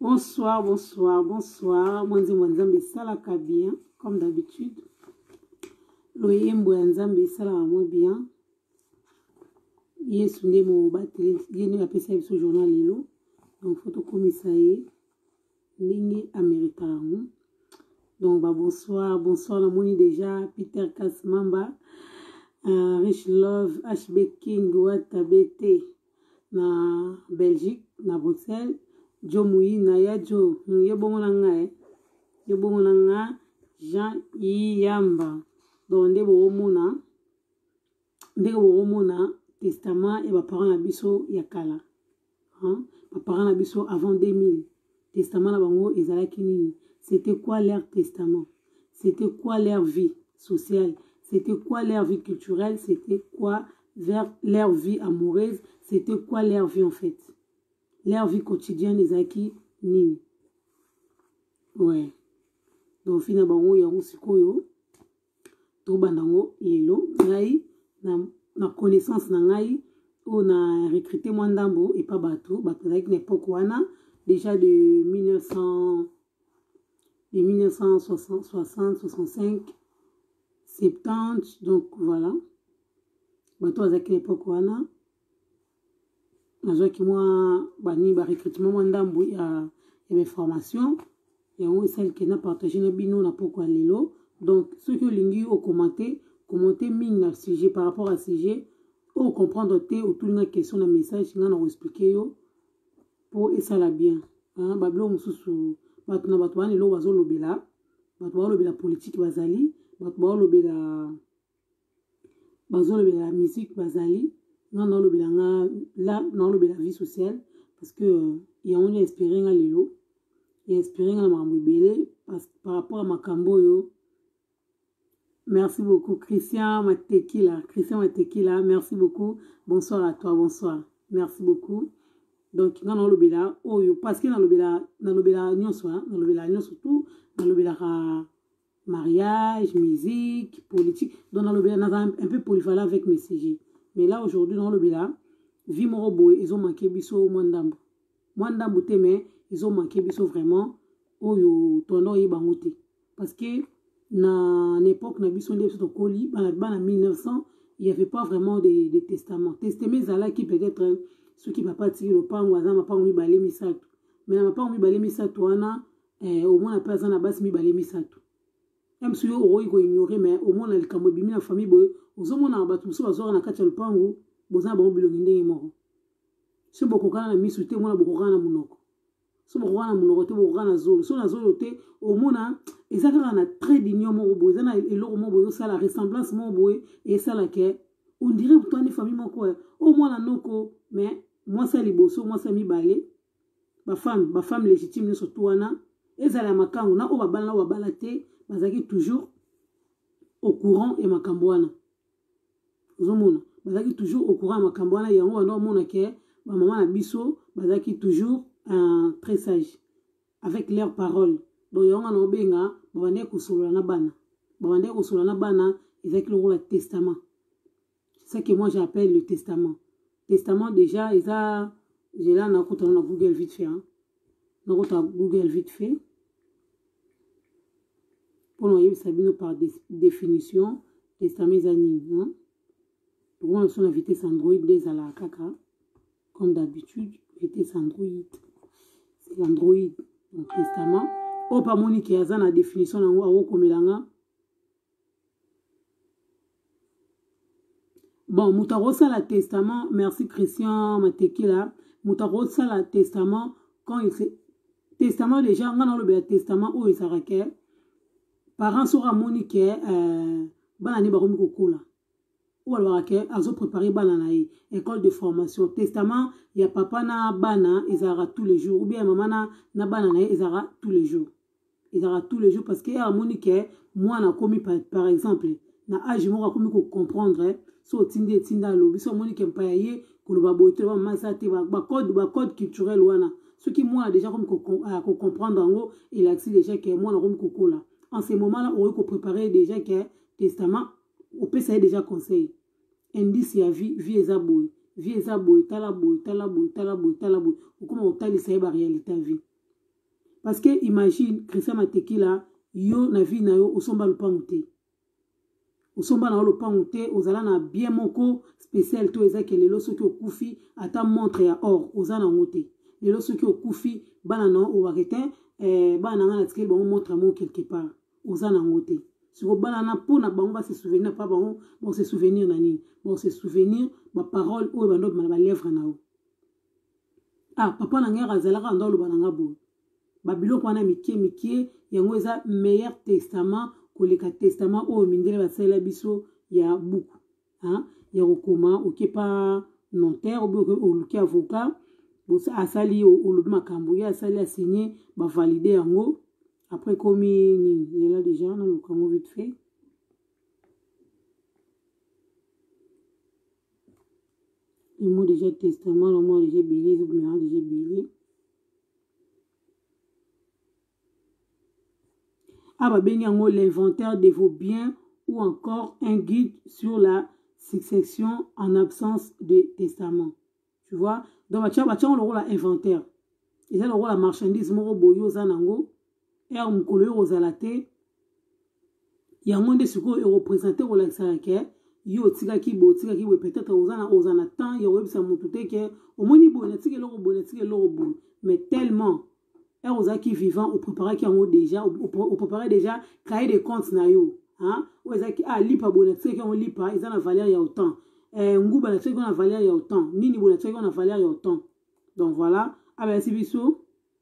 Bonsoir, bonsoir, bonsoir. Mwanzi mwanzambe esalaka bien, comme d'habitude. Loyembo ya nzambe esalaka mwa bien. Yesu nde mobateli, ye nde apesa biso journal lelo. Donc, faut tokomisa ye. ndenge amerika yango donc ba bonsoir bonsoir namoni déjà peter kasmamba uh, rich love hb king wata bete na belgique na bruxelles jo moyina ya jo hmm, yo bongo na ngai eh? yo bongo na ngai jean iyamba donc nde bokomona ndenge bokomona testament ya baparent na biso ya kala baparent na biso avant 2000 testament na bango ezalaki nini c'était quoi leur testament c'était quoi leur vie sociale c'était quoi leur vie culturelle c'était quoi vers leur vie amoureuse c'était quoi leur vie en fait leur vie quotidienne ezalaki nini ouais donc fina bango yango sikoyo tobanda yango lelo ngai na, na connaissance na ngai oyo na recrute mwa ndambo epa bato bato bazalaki na epoke wana déjà de 1900 de 1960 65 70 donc voilà bato bazalaki na epoke wana nazwaki mwa bani ba recrutement mwa ndambo ya ya bainformation yango esali ke na partage na bino na poko ya lelo donc soki olingi okomante komante mingi na sujet par rapport à sujet oyo ocomprendre te otuli nga question na message nga na koexplike yo mpo esala bien babilo mosusu bato na bato bana lelo bazolobela bato baolobela politike bazali bato baolobela bazolobela la musique bazali nga naolobela nga la naolobela vie sociale parce que euh, yango nde inspire nga lelo inspire nga na makambo ebele par rapport ya makambo oyo merci beaucoup christian matekila christian matekila merci beaucoup bonsoir à toi bonsoir merci beaucoup donc nga naolobela oyo parce que nalobela nalobela nyonso nalobela nyonso tout nalobelaka mariage musique politique donc nalobela naza un peu polyvalent avec mes sujets mais là aujourd'hui naolobela vie moko boye ezomake biso mwa ndambo mwa ndambo te mais ezomake biso vraiment oyo toanda oyeba yango te parce que na n'époque na biso nde biso tokoli bana, bana 1900 il y avait pas vraiment de, de testament testament ezalaki peut-être soki papa atiki lopango aza mapango mibale misato mais na mapango mibale misato wana eh, omona mpe aza na basi mibale misato même soki okoki koignore mai omona likambo ebimi na famille boye ozomonaka bato mosusu bazwaka na kati ya lopango boza na bango bilongi ndenge moko so bokokana na miso te omona bokokana na monoko so bokokana na monoko te bokokana na zolo so na zolo te omona eza kaka na trait d'union moko boye eza na eloko moko boye osala ressemblance moko boye esala ke ondire twa nde famille moko eh, oyo mwana noko mais mwasi ya liboso mwasi ya mibale ba femme ba femme légitime nyoso tout wana ezala ya makango na oyo babala na oyo babala te bazalaki toujours au courant ya makambo wana ozomona bazalaki toujours au courant ya makambo wana yango wana omona ke bamama na biso bazalaki toujours uh, très sage avec leur parole donc yango wana obenga babandaki kosolola na bana babandaki kosolola na bana ezalaki lokola testament ce que moi j'appelle le testament testament déjà eza zela nakotana na google vite fait hein? nakota google vite fait mpo na oyebisa bino par définition testament eza nini hein? tokomona biso na vitesse android nde ezalaka kaka comme d'habitude vitesse android c'est android donc testament oyo pamoni ke aza na définition na yango akokomela nga bon moto akosala testament merci christian matekila moto akosala testament quand il se testament déjà ngai naolobela testament oyo ezalaka ke parent soki amoni ke euh, bana nde bakomi kokola ou alobaka ke azo préparer bana na ye école de formation testament ya papa na bana ezalaka tous les jours ou bien ya mama na, na bana na ye ezalaka tous les jours ezalaka tous les jours parce que ye amoni ke mwana akomi par, par exemple na age moko akomi kocomprendre so otindi etinda alobi so omoni ke mpaya ye koloba boye te loba mama eza te bacode ba code culturel wana soki mwana deja akomi kocomprendre yango elakisi deja ke mwana akomi kokola en ce moment là okoki koprépare deja ke testament opesa ye deja conseil indice ya vie vie eza boye vie eza boye tala boye tala boye tala boye tala boye okoma kotalisa ye barealité ya vie parce que imagine christian matekila yo na vie na yo osomba lopango te osomba na yo lopango te ozala na bien moko spécial to eza ke lelo soki okufi ata montre ya or oza na yango te lelo soki okufi bana na yo obake te eh, bana na ngai natikeli bango montre yango quelque part oza na yango te sikobalana mpo na bango base souvenir mpa bango bose souvenir na nini bose souvenir baparole oyo bando obima na balèvre na yo ah papa na ngai azalaka ando aloba na nga boye babiloko wana mike mike yango eza meilleur testament koleka testament oyo mindele basalela biso ya buku hein, ya kokoma oke pa notaire obi oluki avocat asali olobi makambo ye asali asigne bavalide yango après ekomi nini yela deja naluka yango vite fait emo deja testament na mwa deja ebele ezobimela deja ebele a babengi yango l'inventaire de vos biens ou encore un guide sur la succession en absence de testament tu vois donc batiango lokola inventaire eza lokola marchandise moko boye oza nango ere mokolo yo kozala te yango nde sikoyo ekopresente kolakisaka ke yo otikaki boye otikaki boye peut-être oza na oza na temps ya koyebisa motu te ke omoni boye natika eloko boye natika eloko boye mais tellement heure ozalaki vivant opreparaki yango déjà oprepare déjà cahier de compte na yo oyo ezalaki ah lipa boye natikaki yango lipa eza na valeur ya autant eh, nguba natikaki yango na valeur ya autant nini boye natikaki yango na valeur ya autant donc voilà abayasi biso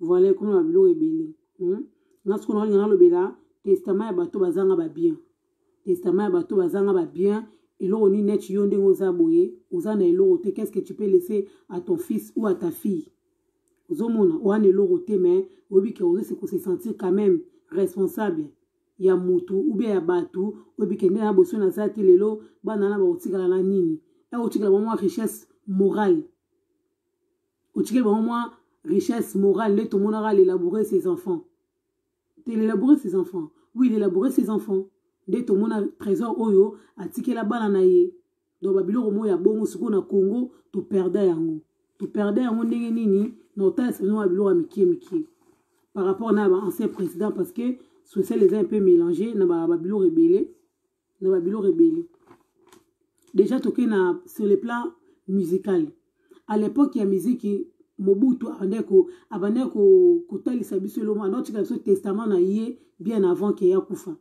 Voilà ekomi na biloko ebele. Hmm? Nga sikoyo nalinga nalobela testament ya bato bazanga ba bien. Testament ya bato bazanga ba bien. Eloko nini neti yo ndenge oza boye, oza na eloko te, qu'est-ce que tu peux laisser à ton fils ou à ta fille? Ozomona wana eloko te mais oyebi ke ozo se ko se sentir quand même responsable ya mutu ou bien ya bato oyebi ke nde na boso naza te lelo bana na bakotikala na nini? Ekotikala mwa richesse morale otikeli bango mwa richesse morale nde tomonaka l'élabourer ses enfants te l'élabourer ses enfants oui l'élabourer ses enfants nde tomona trésor oyo atikela bana na ye donc babiloko moko ya bongo sikoyo na congo toperda yango toperda yango ndenge nini na otalisa bino ya biloko ya mikie mikie par rapport na ba ancien président parce que sociale eza un peu mélange na babiloko ebele na babiloko ebele déjà toke na sur le plan musical à l'époque ya miziki mobutu abandaki kotalisa ko, biso elongo anaotika biso testament na ye bien avant ke ya kufa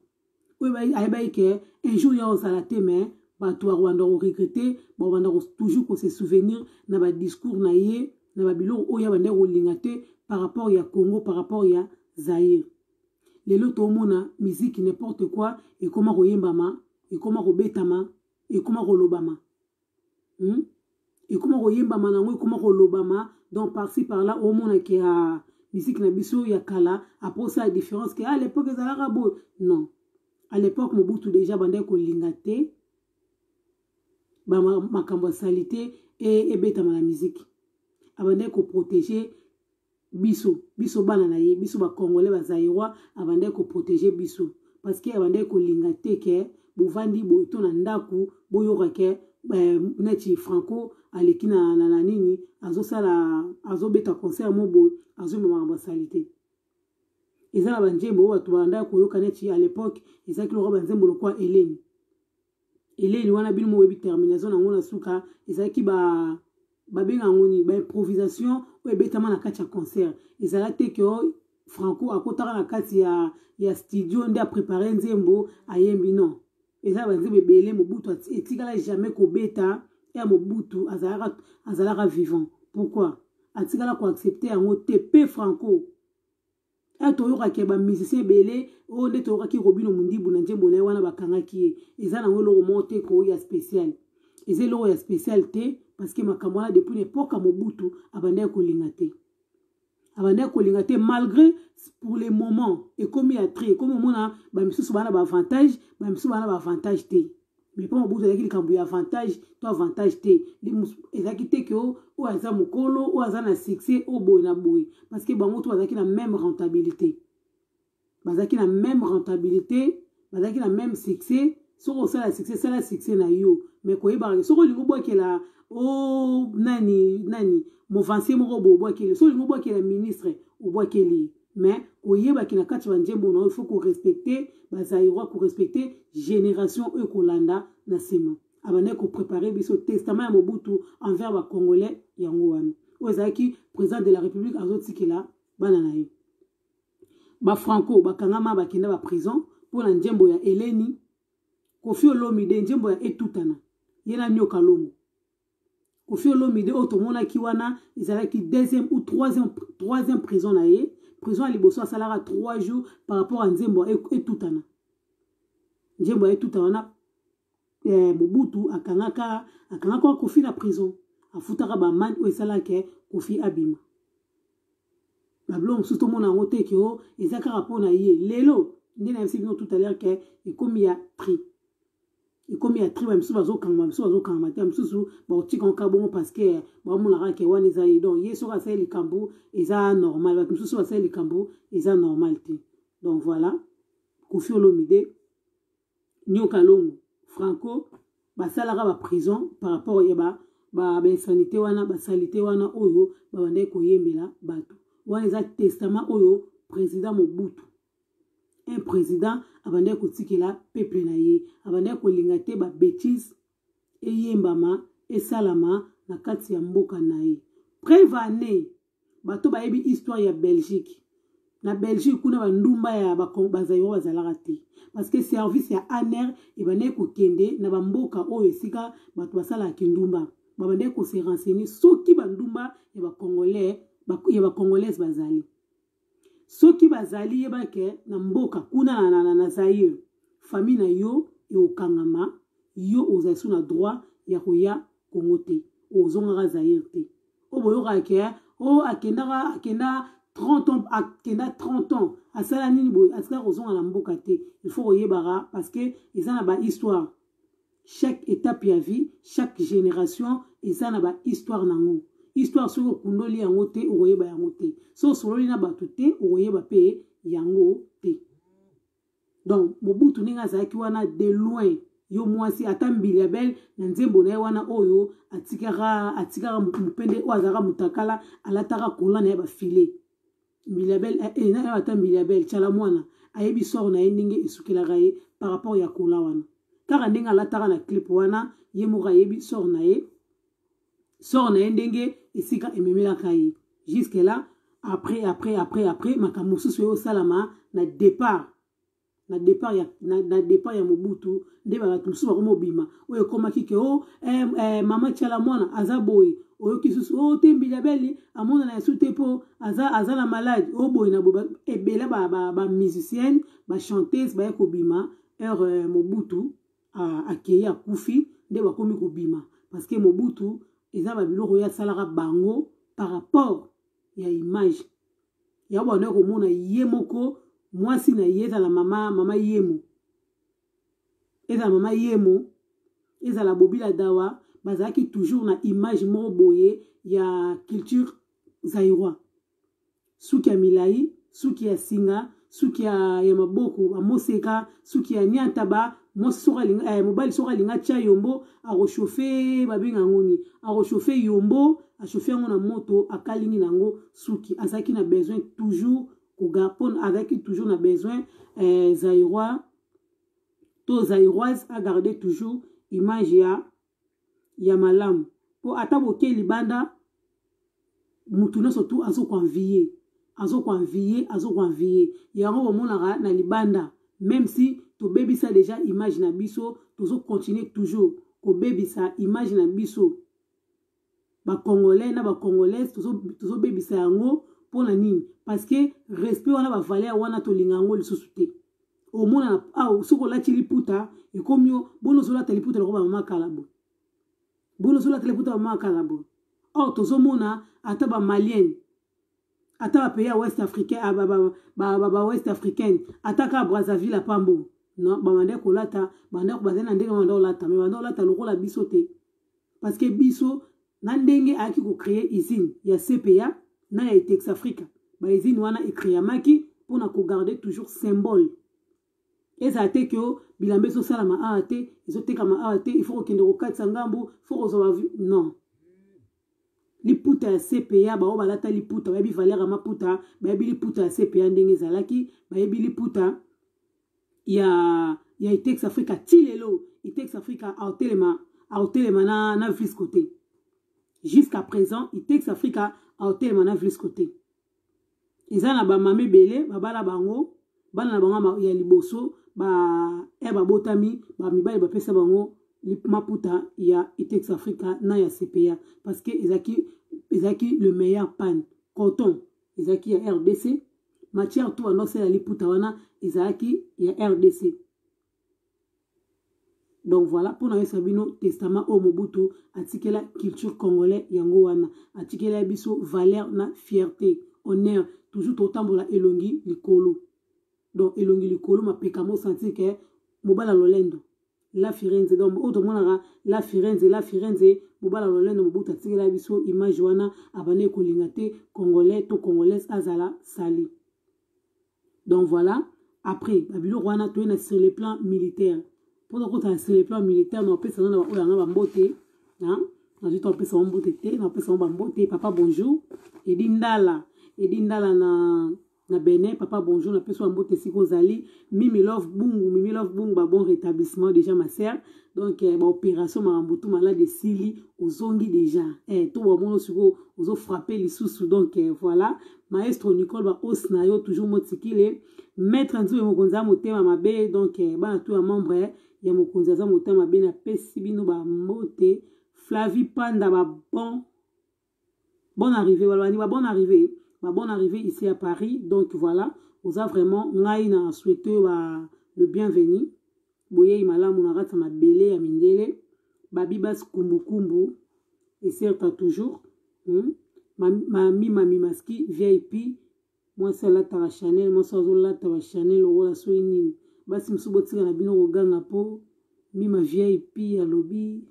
oyo ayebaki ke un jour ya ozala te mais bato bakobanda koregrete bakobanda toujours kose souvenir na badiscours na ye na babiloko oyo abandaki kolinga te par rapport ya congo par rapport ya zaire lelo tomona musique n'importe quoi ekoma koyembama ekoma kobetama ekoma kolobama hmm? ekoma koyembama nango ekoma kolobama donc parci par là omona ke a ah, musique na biso ya kala apres osala différence ke a ah, l'époque ezalaka boye non à l'époque mobutu déjà bandaki kolinga te makambo ya salite ebetama na musique abandaki koprotege biso biso bana na ye biso ba congolais ba zaïrois abandaki ko protéger biso parce que abandaki kolinga te ke bovandi boye to na ndako boyoka ke eh, neti franco aleki na, na, na nini azosala azobeta concert mo boye azoyemba makambo ya salite eza na banzembo oyo bato bandaki koyoka neti à l'époque ezalaki lokola banzembo lokola eleni eleli wana bino moyebi terminaison na yango na suka ezalaki ba babenga yango nini baimprovisation oyo ebetama na kati ya concert ezala te ke oh, franco akotaka na kati ya, ya studio nde aprepare nzembo ayembi non eza banzembo ebele mobutu etikala jamais kobeta ya mobutu azalaka, azalaka vivant pourquoi atikala koaccepte yango te pe franco Eh, toyokaki ya bamusicien ebele oyo oh, nde toyokaki robino mondibu na nzembo na ye wana bakangaki ye eza nango eloko moko te koo ya spécial eza eloko ya spécial te parce que makambo wana depuis na epoka mobutu abandaki kolinga te abandaki kolinga te malgré pour le moment ekomi ya tri ekomi omona bamisusu bana baavantage bamisusu bana baavantage te mais mpo mabuzo ezalaki likambo ya avantage to avantage te ezalaki te ke oyo aza mokolo oyo aza na succès oyo boye na boye parce que bango to bazalaki na même rentabilité bazalaki na même rentabilité bazalaki na même succès soki osala succès sala succès na yo mais koyebaka soki olingi obwakela o oh, nani nani movansier moko boye obwakeli soki olingi obwakela ministre obwakeli mais oyebaki na kati banzembo na yo faut korespecte bazairois korespecte génération oyo kolanda na nsima abandaki koprépare biso testament ya mobutu envers bacongolais yango wana oyo ezalaki président de la république azotikela bana na ye bafranco bakangama bakenda baprison mpo na nzembo ya eleni kofi olomide nzembo ya etutana ye na nyoka longo kofi olomide oyo tomonaki wana ezalaki deuxième ou troisième, troisième prison na ye prison ya liboso asalaka trois jours par rapport ya nzembo etutana nzembo ya etutana wana eh, mobutu akangaka akangaka kofi na prison afutaka bamani oyo esalaka ke kofi abima babilo mosusu tomona yango te ke o eza kaka mpo na ye lelo nde na yebisi bino tout à l'heure ke ekomi ya prix ekomi ya triba misusu bazokangama misusu bazokangama te misusu bakotika nka bongo parceke bamonaka ke wana eza ye donc ye soki asali likambo eza normal bato mosusu basali likambo eza normal te donc voilà kofi olomide nyoka longo franco basalaka baprison par rapport ya ba bainsanité wana basalite wana oyo babandaki koyembela bato wana eza testament oyo président mobutu un président abandaki kotikela peuple na ye abandaki kolinga te ba bêtise eyembama esalama na kati ya mboka na ye preuve année bato bayebi histoire ya belgique na belgique kuna bandumba ya bazairo bazalaka te parce que service ya aner ebandaki kokende na bamboka oyo esika bato basalaka kindumba babandaki kose renseigner soki bandumba ya bacongolais ya bacongolaise bazali soki bazali yeba ke na mboka kuna na, na, na, na zaire famille na yo eokangama yo ozali so na droit ya koya kongo te ozongaka zaire te oyo boyokaka ke o oh, akendaka akenda 30 ans akenda 30 ans asala nini boye atika kozonga na mboka te il faut koyebaka parce que eza na bahistoire Chaque etape ya vie, chaque generation eza na ba histoire nango. Histoire soki okundoli yango te, okoyeba yango te. Soki osololi na batu te, okoyeba pe yango te. Donc Mobutu ndenge azalaki wana de loin yo mwasi ata mbiliabel na nzembo na ye wana oyo atikaka atikaka mupende oyo azalaka mutakala alataka kola na ye bafile Mbiliabel eh, eh, nayo ata Mbiliabel chala mwana ayebi sort na ye ndenge esukelaka ye par rapport ya kola wana kaka ndenge alataka na clip wana ye moko ayebi sort na ye sort na ye ndenge esika ememelaka ye jusque là après après après après makambo mosusu eyo osalama na départ na départ ya, na, na départ ya Mobutu nde bato mosusu bakoma obima oyo ekomaki ke o oh, eh, eh, mama tiala mwana aza boye oyoki susu o oh, te mbiliabeli amonana ya su te mpo aza, aza na malade o oh, boye na boye ebele bamusicienne ba, ba bachanteuse baye kobima heure eh, Mobutu akei akufi nde bakomi kobima parce que Mobutu eza babiloko ye asalaka bango par rapport ya image ya bana ya komona ye moko mwasi na ye ezala mama mama yemo ezala mama yemo ezala bobila dawa bazalaki toujours na image moko boye ya culture zairoi suki ya milai suki ya singa suki ya, ya maboko bamoseka suki ya niata ba mwasi soki alinga eh, mobali soki alinga tya yombo akochauffe babenga yango nini akochauffe yombo achauffe yango na moto akalingi na yango suki azalaki na besoin toujours koga mpo azalaki toujours na besoin eh, zairois to zairoise agarde toujours image ya ya malamu po ata boke libanda mutu nyonso tu azo ko envie azo ko envie azo ko envie yango bomonaka na libanda même si tobebisa deja image na biso tozo continuer toujours kobebisa image na biso ba congolais na ba congolaise tozobebisa yango mpo na nini parce que respect wana bavaler wana tolinga yango lisusu te omona awa ah, soki olati liputa ekomi yo boni ozolata liputa lokola bamama kala boye boni ozolata liputa bamama kala boye or tozomona ata bamalienne ata ba pays ya west africain ah, ba ba ba ba, ba west africaine ata ka Brazzaville a pambo non ba banda kolata banda ko bazana ndenge banda kolata mais banda kolata lokola biso te parce que biso na ndenge ayaki ko créer usine ya CPA na ya Texafrica ba usine wana e créamaki pona ko garder toujours symbole ezala te ke bilamba ezosalama awa te ezotekama awa te ifo kokende kokatisa ngambu fo kozwa bavi non liputa ya cpa baoyo balata liputa bayebi valeur ya maputa bayebi liputa ya cpa ndenge ezalaki bayebi liputa ya ya itex africa ti lelo itex africa aotelema aotelema na, na vlisco te jusqu'à présent itex africa aotelema na vlisco te eza na bamama ebele babala bango bana na bango ya liboso ba eh, babotami bamibali bapesa bango maputa ya itex africa na ya cpa parce que ezalaki ezalaki le meilleur panne coton ezalaki ya rdc matière to bandosala liputa wana ezalaki ya rdc donc voilà mpo na yesa bino testament oyo mobutu atikela culture congolais yango wana atikela biso valeur na fierté honneur toujours totambola elongi likolo donc elongi likolo mapeka mosantir ke mobala lolendo la firenze donc oyo tomonaka la firenze la firenze mobala lolendo mobutu atikela biso image wana abandaki kolinga te congolais to congolaise azala sali donc voilà après babiloko wana toye na sur le plan militaire mpo tokota na sur le plan militaire na opesa nana baoyo yanga bambote nazwi to opesa bango mbote te na opesa bango bambote papa bonjour edi ndala edi ndala na na benin papa bonjour na peso yango te sika ozali mimi love bungu mimi love bungu ba bon rétablissement déjà ma sœur donc eh, ba opération makambo tu malade esili ozongi déjà eh, to bamona sikoyo ozofrappe lisusu donc eh, voilà maestro nicole ba os na yo toujours motikile maître nzube mokonzi ya motema mabe donc eh, bana to ya membre eh, ya mokonzi aza motema mabe napesi bino bambote flavi panda babon bon arrivé balobani babon arrivé babon arrivé ici à paris donc voilà oza vraiment ngai na souhaite yo ba le bienvenu boyei malamu na kati ya mabele ya mindele babibas kumbukumbu eserta toujours hmm? mami mami maski vip mwasi alataka chanel mwasi azolata ba chanel okola soki nini basi mosusu botika na bino koganga mpo mima vip alobi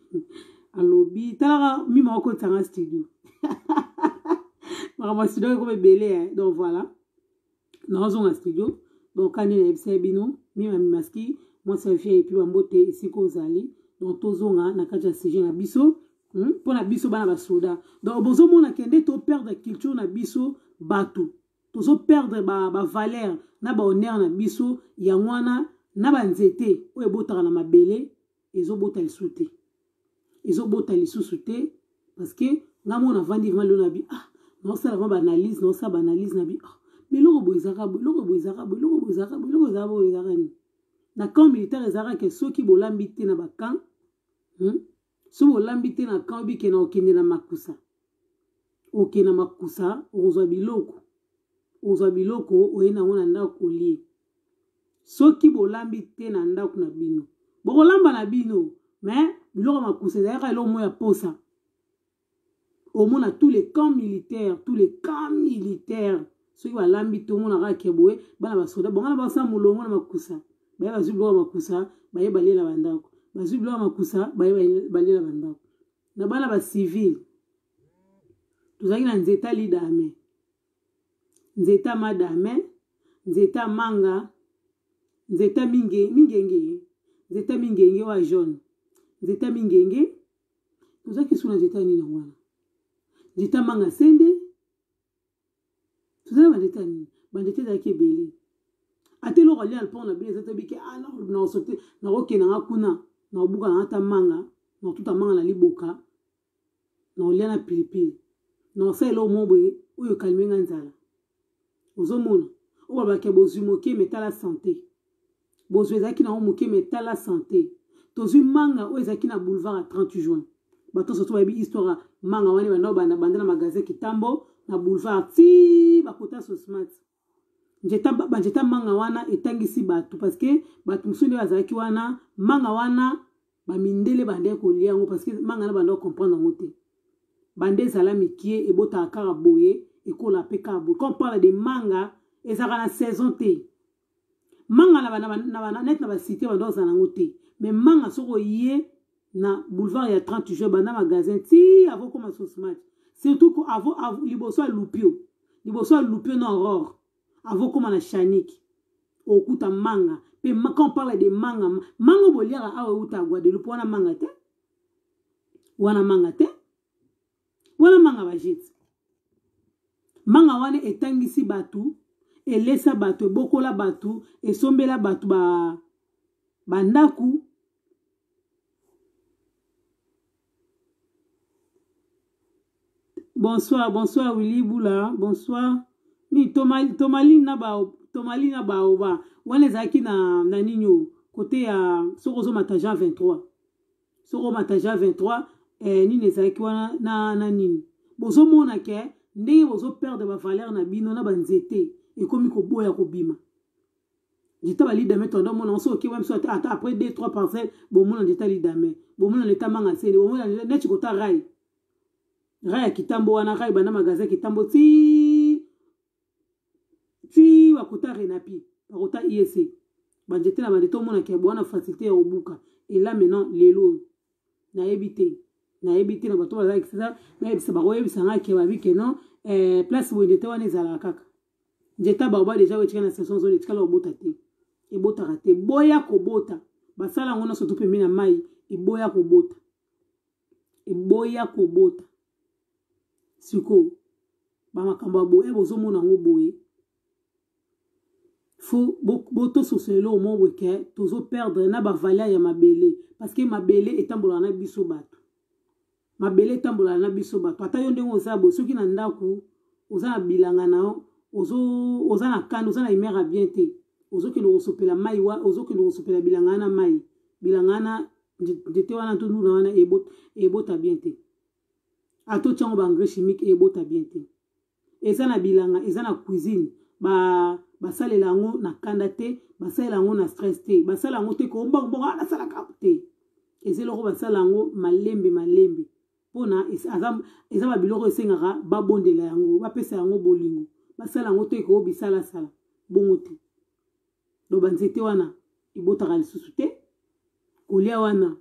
alobi talaka mima wakotanga studio makambo ya studio ekomi ebele donc voilà nazonga na studio donc kani nayebisa ye bino mima mimaski mwasi ya vie epi bambote esika ozali donc tozonga na kati ya sujet na biso hmm? mpo na biso bana basoda donc bozomona kende toperdre culture na biso bato tozoperdre bavaleur ba na bahonneur na biso yango wana na banzete oyo ebotaka na mabele ezo bota lisusu te ezo bota lisusu te parce que nga mona vandi vraiment lelo na bi ah naosala vraiment ba analyse naosala ba analyse na bi ah mais eloko boye ezaka boye eloko boye ezaka boye eloko boye ezaka boye eloko ezaka boye ezaka nini na camp militaire ezaka ke soki bolambi te na ba camp hmm? soki bolambi te na camp obike na okende na makusa oke na makusa okozwa biloko okozwa biloko oye nango na ndako olie soki bolambi te na ndako na bino bokolamba na bino me biloko makusa ezalaka eloko moko ya posa omona tous les camps militaires tous les camps militaires soki balambi te omonaka ke boye bana basoda bongana basala molongo na makusa baye bazwi biloko ya makusa baye balela bandako bazwi biloko ya makusa baye balela bandako na bana bacivile tozalaki na nzeta lidame nzete ya madame nzete ya manga nzete ya minge mingenge nzete ya mingenge oyo ya jaune nzete ya mingenge toza kisu na nzete ya nini yango wana nzete ya manga sende toza na banzete ya nini banzete ezalaki ebele ata eloko alia na mpongo na bino eza tobike ah, nakosote nakokenda nga kuna nakobuka na ata manga nakotuta manga na liboka na olia na pilipili na osala eloko moko boye oyo okalime nga nzala ozomona oyo balobaka bozwi moke metala sante bozwi ezalaki na yango moke metala sante tozwi manga oyo ezalaki na boulevard ya 30 juin bato nyonso to bayebi histoire manga wana ebanda obanda banda na magasin kitambo na boulevard ti bakota sosmati njeta banjeta manga wana etangisi bato parce que bato mosusu nde bazalaki wana manga wana bamindele bandaki kolia yango parce que manga na bandaki comprendre yango te bande ezala mikie ebotaka kaka boye ekola mpe kaka boye quand on parle de manga ezalaka na saison te manga na net na basite bandaki kozala yango te mais manga soki oye na boulevard ya 30 juin banda magasin ti avo koma sauce match surtout ko avo, avo liboso ya lupio liboso ya lupio na aurore avo koma na chanike okuta manga mpe quand on parle de manga manga boliaka awa euta guadeloupe wana manga te wana manga te wana manga bajeti manga wana etangisi bato elesa bato ebokola bato esombela bato ba bandako bonsoir bonsoir willy bula bonsoir ni tomaline toma na ba tomaline na baoba wana ezalaki na na nini kote ya soki ozomata jean 23 soki omata ja 23 eh, nini ezalaki wana na, na nini bozomona ke ndenge bozoperdre bavaleur na bino na banzete ekomi koboya kobima jeta balidame tondo omona oso oke wa biso ata après 2 3 parcelle bomona jeta lidame bomona leta manga nsele bomona neti kota rai rai ya kitambo wana rai banda magasin kitambo ti ti bakota renapi bakota iec banjete na banjete omonaki ya bwana facilité ya kobuka ela maintenant lelo oyo nayebi te nayebi te na bato bazalakisa nayebisa bakoyebisa ngai ke babi ke non eh, place boye nzete wana ezalaka kaka nzete baoba deja oyo etikala na saison zone etikala kobota te ebotaka te boya kobota basala yango nyonso to pembe na mai eboya kobota eboya kobota sikoyo bamakambo ya boye bozomona yango boye fo botososo bo eloko moko boye ke tozoperdre na bavaleur ya mabele parce que mabele etambolaka na biso bato mabele etambolaka na biso bato ata yo ndenge oza boye soki na ndako oza na bilanga na yo oza na kani oza na imere ya bien te ozokende kosopela mai wa ozokende kosopela bilanga na mai bilanga na nzete wana to nduna wana ebota bien te ato tiango ba engrais chimique ebota bien te eza na bilanga eza na cuisine ba basalela yango na kanda te basalela yango na stress te basala yango te kombongbongo ah, nasalaka te eza eloko basala yango malembe malembe mpona eza babiloko esengaka babondela yango bapesa yango bolingo basala yango te kobisalasala bongo te donc banzete wana ebotaka lisusu te kolia wana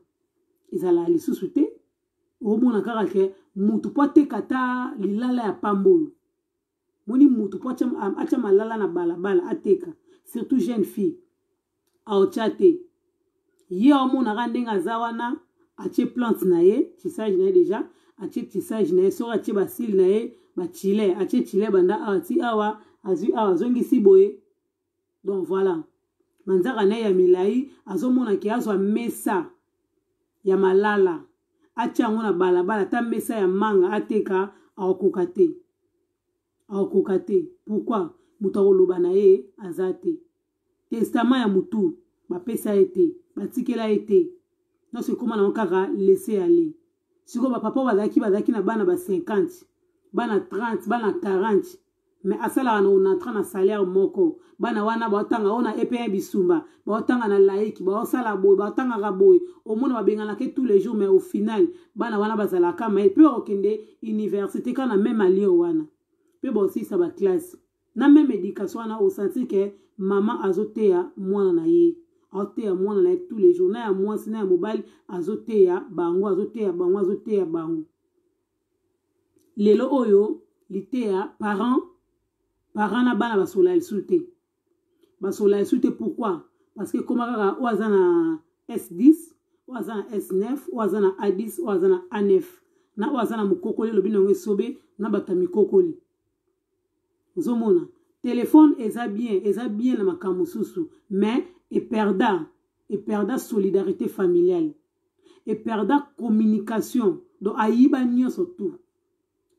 ezalaka lisusu te omona kaka ke mutu mpo ateka ata lilala ya pamba oyo moni mutu mpo atya malala na balabala ateka surtout jeune fille aotya te ye aomonaka ndenge aza wana atye plante na ye tisage na ye deja atye tisage na ye soki atye basile na ye bachile atye chile banda awa ti awa azwi awa azongisi boye donc voilà manzaka na ye ya milai azomona ke azwa mesa ya malala atya yango na balabala ata mesa ya manga ateka akokoka te akokoka te pourkui moto akoloba na ye aza te testama ya motu bapesa ye te batikela ye te nyonso ekóma nango kaka lese ya le sikoyo bapapa bazalaki bazalaki na bana ba 50 bana 30 bana 40 mais asalaka na onatra na salaire moko bana wana baotanga oyo na epn bisumba baotanga na laiki baosala boye baotangaka boye omona babenganaka ye tout les jours mais au final bana wana bazalaka maye mpe bakokende université kaka na meme alire wana mpe baosilisa baklasse na meme éducation wana osanti ke mama azoteya mwana na ye aoteya mwana na ye tous les jours na ya mwasi na ya mobali azoteya bango azoteya bango azoteya bango lelo oyo liteya parent parent na bana basola lisusu te basola lisusu te pourquoi parce que ekoma kaka oyo aza na s10 oyo aza na s9 oyo aza na a10 oyo aza na a9 na oyo aza na mokokoli elobi nango esobe na bato ya mikokoli ozomona telefone eza bien eza bien na makambo mosusu mais eperda eperda solidarité familiale eperda communication donc ayiba nyonso tout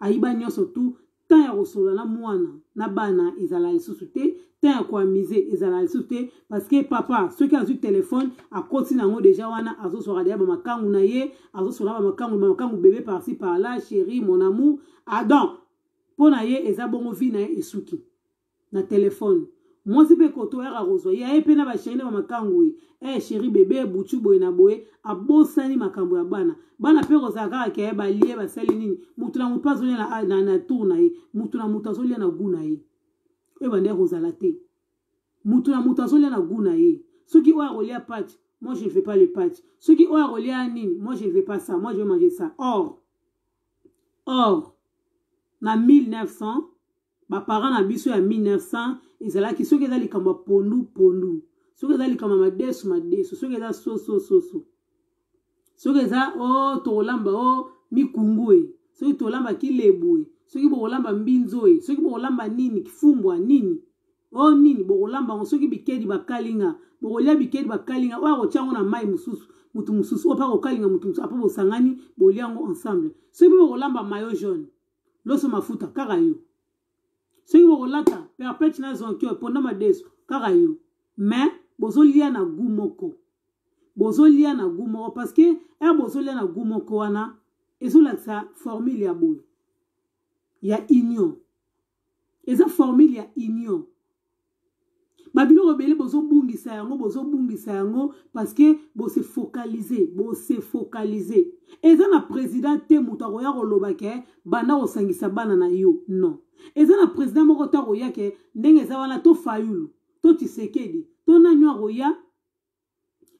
ayiba nyonso tout temps ya kosolola na mwana na bana ezala lisusu te temps ya koamize ezala lisusu te parce que papa soki azwi telefone akoti nango deja wana azozwaka deja bamakangu na ye azosolola bamakangu bamakangu bebe parci par là chéri mon amour adon ah, Pona ye eza bongo vie na ye esuki na telephone. Mwasi pe koto yaka kozwa ya ye pe na ba cheri na ba makangu ye eh cheri bebe butshu boye na boye abosani makambo ya bana bana pe kozala kaka ke balie basali nini mutu na mutu pe azolia na, na, na tour na ye mutu na mutu azolia na gout na ye oyo bandaki kozala te mutu na mutu azolia na gout na ye soki oyo akolia patch moi je ne veux pas le patch soki oyo akolia nini moi je ne veux pas ça moi je veux manger ça or or na 1900 baparent na biso ya 1900 ezalaki soki eza likambo ya pondu pondu soki eza likambo ya madesu madesu soki eza soso soso soki eza o oh, tokolamba o oh, mikungu e soki tokolamba kilebu e soki bokolamba mbinzo e soki bokolamba nini kifumbwa nini oyo nini bokolamba yango soki bikedi bakalinga bokolia bikedi bakalinga oyo akotia yango na mai mosusu motu mosusu oyo mpe akokalinga motu mosusu apo bosangani bolia yango ensemble soki mpe bokolamba mayo jaune loso mafuta kaka yo soki bokolata perpete na zonkio ponda madesu kaka yo me bozolia na gu moko bozolia na gu moko parce que ere bozolia na gu moko wana ezolakisa formule ya boye ya union eza formule ya union babiloko ebele bozobungisa yango bozobungisa yango parce que bose focalise bose focalise eza na président te moto akoya koloba ke banda kosangisa bana na yo non eza na président moko te akoya ke ndenge eza wana to fayulu to tisekedi to nani akoya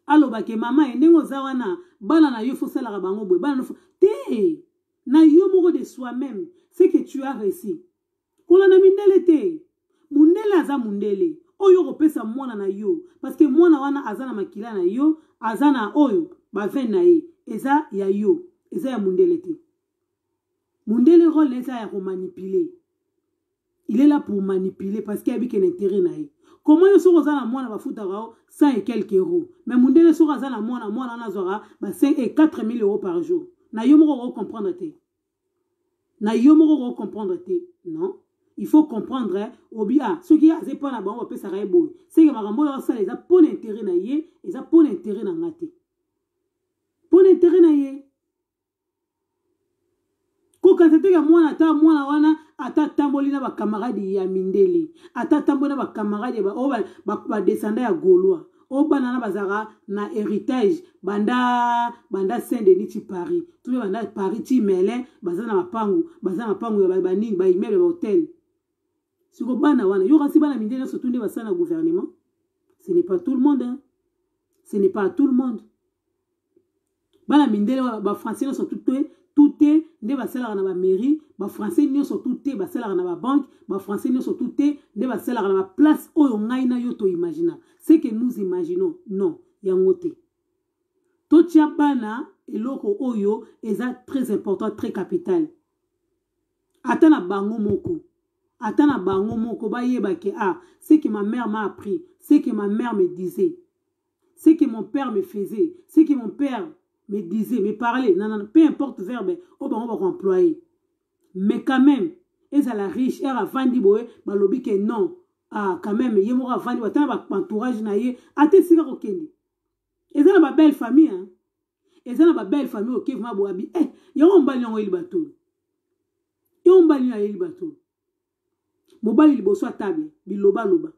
aloba ke mama ye ndenge oza wana bana na yo fosalaka bango boye bana nofo te na yo moko de soi même ce que tu as reçu kolanda mindele te mundele aza mundele oyo okopesa mwana na yo parce que mwana wana aza na makila na yo aza na oyo bavene na ye eza ya yo eza ya mundele te mundele role na eza ya komanipule il est là pour manipuler parce que ayebi ke na intérêt na ye comment yo soki oza na mwana bafutaka yo 100 et quelques euros mais mundele soki aza na mwana mwana wana azwaka ba 5 et 4 000 euros par jour na yo moko okoki comprendre te na yo moko okoki comprendre te non il faut comprendre eh, obi a ah, soki aza epai na bango bapesaka ye boye seke makambo oyo asala eza mpo na intere na ye eza mpo na intere na nga te mpo na intere na ye kokata te ya mwana ata mwana wana ata atamboli na bakamarade ya mindele ata atamboli na bakamarade oyo badesanda ya gaulois oyo bana na bazalaka na héritage banda banda saint denis ti paris tuna banda paris ti melin baza na mapangu baza na mapangu ya banini baimmeuble bahotel siko bana wana yo kasi bana mindele nyonso tu nde basala na gouvernement ce n'est pas tout le monde hein? ce n'est pas à tout le monde bana mindele wana ba français nyonso tout te tout te nde basalaka na ba mairie ba français nyonso tout te basalaka na ba banque ba français nyonso tout te nde basalaka na ba place oyo ngai na yo to imagina ce que nous imaginons non yango te totya bana eloko oyo eza très important très capital ata na bango moko ata na bango moko bayeba ke ah ce que ma mère m'a appris ce que ma mère me disait ce que mon père me faisait ce que mon père me disait me parlait nanana peu importe verbe oyo bango bakoemploye mais quand même ezala riche ere avandi boye balobi ke non ah, quand même ye moko avandi bata na baentourage na ye ata esika kokende eza na babelle famille hein? eza na babelle famille oke vrima boabi e eh, yango mobali yango ayeli bato yango mobali yango ayeli bato mobali liboso ya table bilobaloba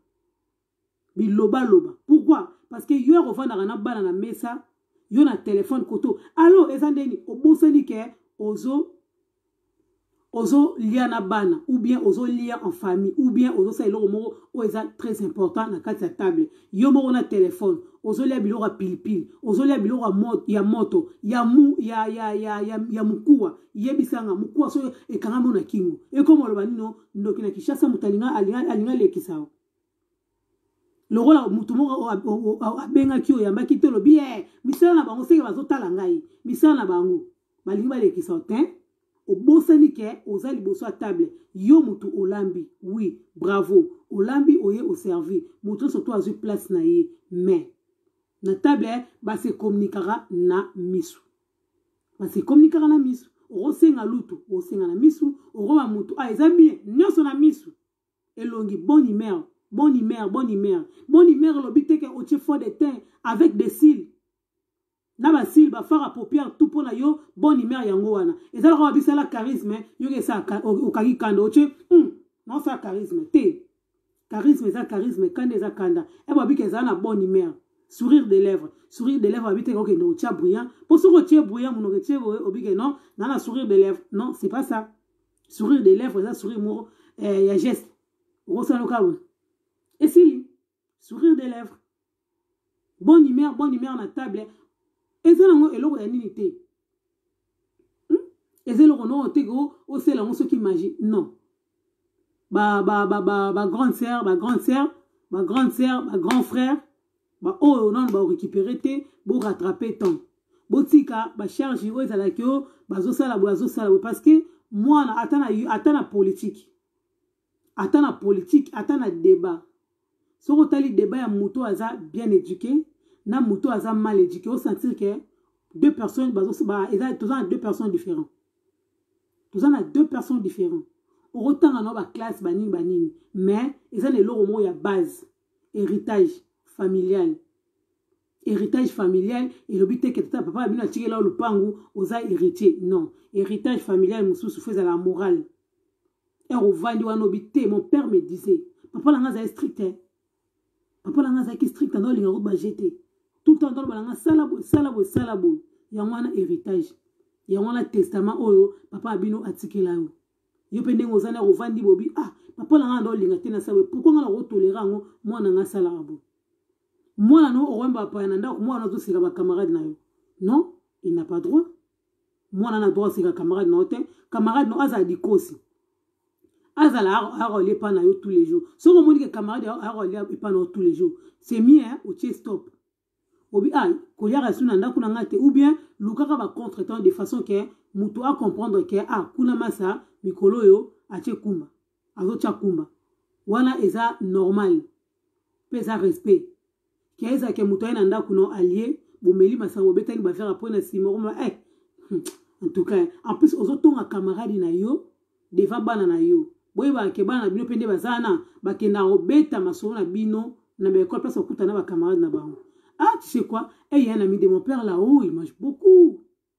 bilobaloba pourquoi parce que yo akofandaka na bana na mesa yo na telefone koto alo eza ndeni obosani ke ozo ozolia na bana ou bien ozolia en famille ou bien ozosala eloko moko oyo eza très important na kati ya table yo moko na telefone ozolia biloko ya pilipili ozolia biloko ya moto ya, mu, ya, ya, ya, ya, ya mokuwa yebisanga mokuwa soki ekangami na kingo ekoma oloba nino ndoki na kishasa moto alinga alinga alekisa o lokola motu moko abengaki oyo oyambaki te olobi e eh, misala na bango seke bazotala ngai misala na bango balingi balekisa o te Obosani ke oza liboso ya table yo mutu olambi oui bravo olambi oye o servi mutu nionso to azui place na ye mais na table ba se communiquaka na misu ba se communiquaka na misu okosenga lutu osenga na misu okoba mutu ah eza bien nionso na misu elongi bonne humeur bonne humeur bonne humeur bonne humeur elobi te ke otie faux de teint avec des cils na basile bafara paupière tout mpo na yo bonne humeur yango wana eza lokola bisala charisme yoki esa okangi kanda otie hmm, naosala charisme te charisme eza charisme kanda eza kanda ebo abika ezala na bonne humeur sourire de lèvre sourire de lèvre abiteka okende otya brillant mpo soki otye brillant monoko etye boye obike non na na sourire de lèvre non c'est pas ça sourire de lèvre eza sourire moko eh, ya geste okosala loka boye esili sourire des lèvres bonne humeur bonne humeur na table eza nango eloko ya nini te hmm? eza eloko noko oteke osela yango soki magie non ba, ba, ba, ba, ba grande sœur ba grande sœur ba grande sœur ba grand frère baoyo nano baorécupere te borattrape temps botika bacharge oyo ezalaki oyo bazosala boye azosala boye parce que mwana ata na, ata na politike ata na politique ata na debat soki otali debat ya moto oyo aza bien éduqué na moto oyo aza mal éduqué osentir ke deux personnes toza na deux personnes différents toza na deux personnes différents okotanga na baclasse banini banini mais eza na eloko moko ya base héritage familial héritage familial elobi te ke tata papa ya bino atikela yo lopangu oza héritier non héritage familial mosusu fo ezala morale heure ovandi wana obi te mon père me disait papa na nga azali strict hein papa na nga azalaki strict anda olinga ko baje te tout le temps anda olobala nga sala boye sala boye sala boye yango wana héritage yango wana testament oyo papa ya bino atikela yo yo mpe ndenge oza na ovandi bobi ah papa na nga anda olinga te nasala boye pourkoi nga nakotolera yango mwana nga asalaka boye mwana no okoyamba bapaya na ndako mwana azoseka bacamarade na yo non il n'a pas droit mwana na droit osika camarade na yo te camarade na yo azala dikosi azala arolie epa na yo tous les jours soki omoni ke camarade arolie epa na yo tous les jours c'est mieux hein, otie stop obi ah koyaka su na ndako na ngai te ou bien lukaka bacontre temps de façon ke moto acomprendre ke ah kuna masa mikolo oyo atie kumba azotya kumba wana eza normal mpe eza respect ke ezala ke moto aye na ndako no alie bomeli masanga obetani bavere apres na nsima okomona eh, hmm, en tout cas en plus ozotonga camarade na yo devant bana na yo boyebaka ke bana na bino mpe nde baza wana bakendaka kobeta masolo na bino na baekole place bakuta na bacamarade na bango ah tu sais quoi eye eh, un ami de mon père là-haut il mange beaucoup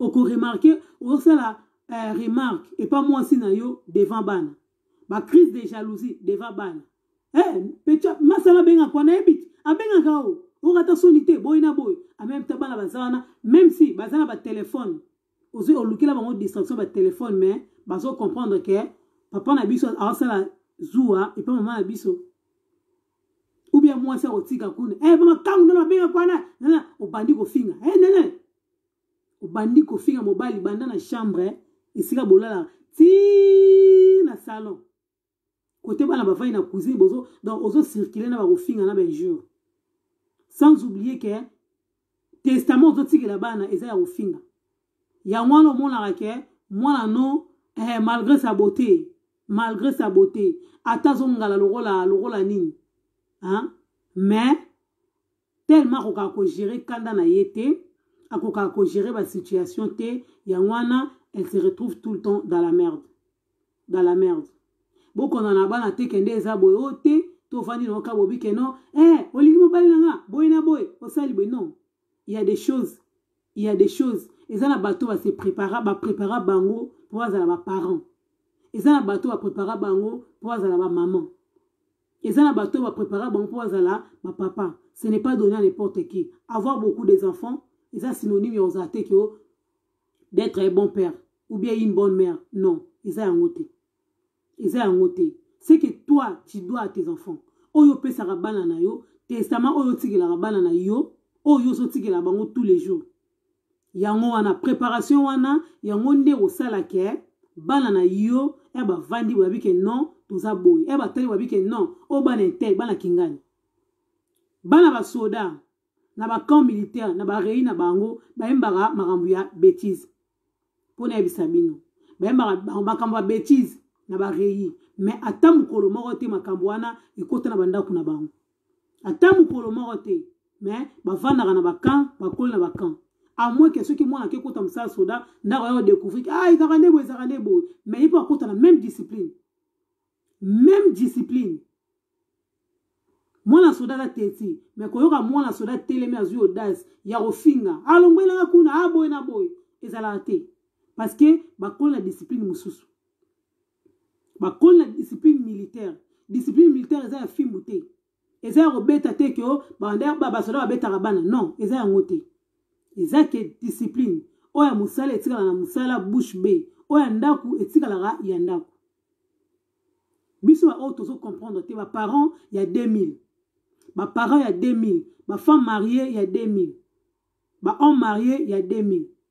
okoremarke ozosala euh, remarque epa mwasi na yo devant bana bacrise de jalousie devant bana hey, eh, pecha masala abenga kwa nayebi te abengaka o okata soni te boye na boye en même temps bana baza wana même si baza na batelefone ozwi olukela bango distraction batelefone mais bazo comprendre ke papa na biso aosala zuwa epa mama na biso ou bien mwasi akotika kuna eh mama kangu nana babenga kwana nana obandi kofinga eh nana obandi kofinga mobali banda na chambre eh, esika bolala ti na salon kote bana bafandi na cuisine bozo donc ozo circuler na bakofinga na bainjure sans oublier que testament ozotikela bana eza ya kofinga yango wana omonaka ke mwana no eh, malgré sa beauté malgré sa beauté ata azongala lokola lokola nini hein? mais tellement akokaka kogere kanda na ye te akokaka kogere basituation te yango wana elle se retrouve tout le temps dans la merde dans la merde bokonda na bana te kende eza boye o oh, te to ofandi na oka bobi ke non eh olingi mobali na nga boye na boye osali boye non il y a des choses il y a des choses eza na bato base prépara baprépara bango mpo bazala baparent eza na bato baprépara bango mpo bazala bamaman eza na bato baprépara bango mpo bazala bapapa ce n'est pas donné à n'importe qui avoir beaucoup des enfants eza synonyme ya ozala te ke d'être un bon père ou bien une bonne mère non eza yango te eza yango te c'est que toi tu dois à tes enfants oyo opesaka bana na yo testament oyo otikelaka bana na yo oyo yo ozotikela bango tous les jours yango wana préparation wana yango nde osala ke bana na yo ya bavandi babi ke non toza boye ya batali babi ke non oyo bana etei bana kingani bana basoda na ba camp militaire na ba rei na bango bayembaka makambo ya betise mpo nayebisa bino bayembaka makambo ya betise na ba rei me ata mokolo moko te makambo wana ekota na bandako na bango ata mokolo moko te me bavandaka na bakan bakoli na bakan amweke soki mwana ake kota mosala soda ndako ya kodecouvrir a ah, ezaka nde boye ezaka nde boye me ye mpo akota na même discipline meme discipline mwana soda aza teti me koyoka mwana soda atelemi azwi audace ya kofinga alongwelaka kuna aboye na boye ezalaka te parce que bakoli na discipline mosusu bakoli na discipline militaire discipline militaire eza ya fimbu te eza ya kobeta te ke banda basoda babetaka bana non eza yango te eza ke discipline oyo ya mosala etikala na mosala bouche be oyo ya ndako etikalaka ya ndako biso baoyo tozo comprendre te baparent ya 2000 baparent ya 2000 bafemme marie ya 2000 bahomme marie ya 2000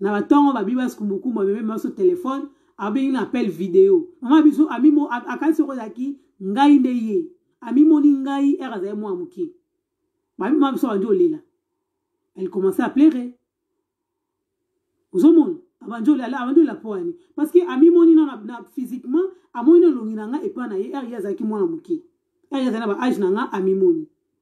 na batongo babi basi kumukumu ameme maso telefone abengi na appel video mama biso amimo akanisi oko ezalaki ngai nde ye amimoni ngai ere azali mwa moke babi mama biso abandi olela elle commence à pleurer ozomona abandi olela abandi olela mpo wani parce que amimoni na, na physiquement amoni na elongi na ngai epai na ye ere ye azalaki mwana moke ere ye azali na baage na ngai amimoni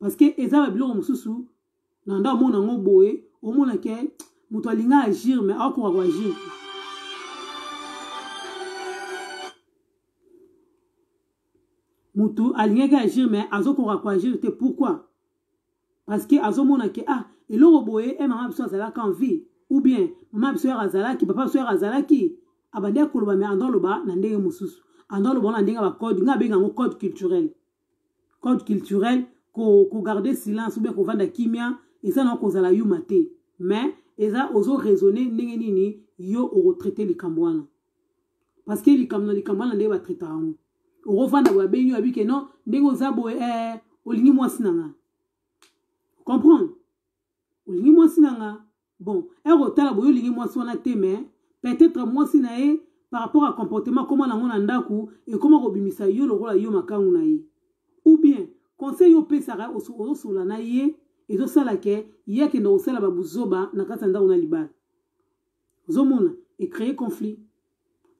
parce que eza ba biloko mosusu na nda omona yango boye omona ke moto alinga agir mais akoka koagir moto alingaki agir mais azokoka koagir te pourquoi parce que azomona ke ah eloko boye e eh, mama biso azalaka en vie ou bien mama biso yaka azalaki papa biso yaka azalaki abandi akoloba mais ando aloba na ndenge mosusu ando aloba na ndenge ya bacode ngai abenga yango code culturel code culturel ko, ko garder silence ou bien kovanda kimia eza na kozala yuma te mais eza ozo raisonner ndenge nini yo okotraite likambo wana parce que likambo na likambo wana nde batraita yango okovanda boye abengi abi ke non ndenge oza boye eh, olingi mwasi na nga comprendre olingi mwasi na nga bon ere otala boye olingi mwasi wana te mais peut-être mwasi na ye par rapport à comportement akoma nango na ndako ekoma kobimisa yo lokola yo makangu na ye ou bien conseil yo opesaka ozosolola na ye ezosala ke ye akenda kosala babuzoba na kati ya ndako na libala ozomona ecreye conflit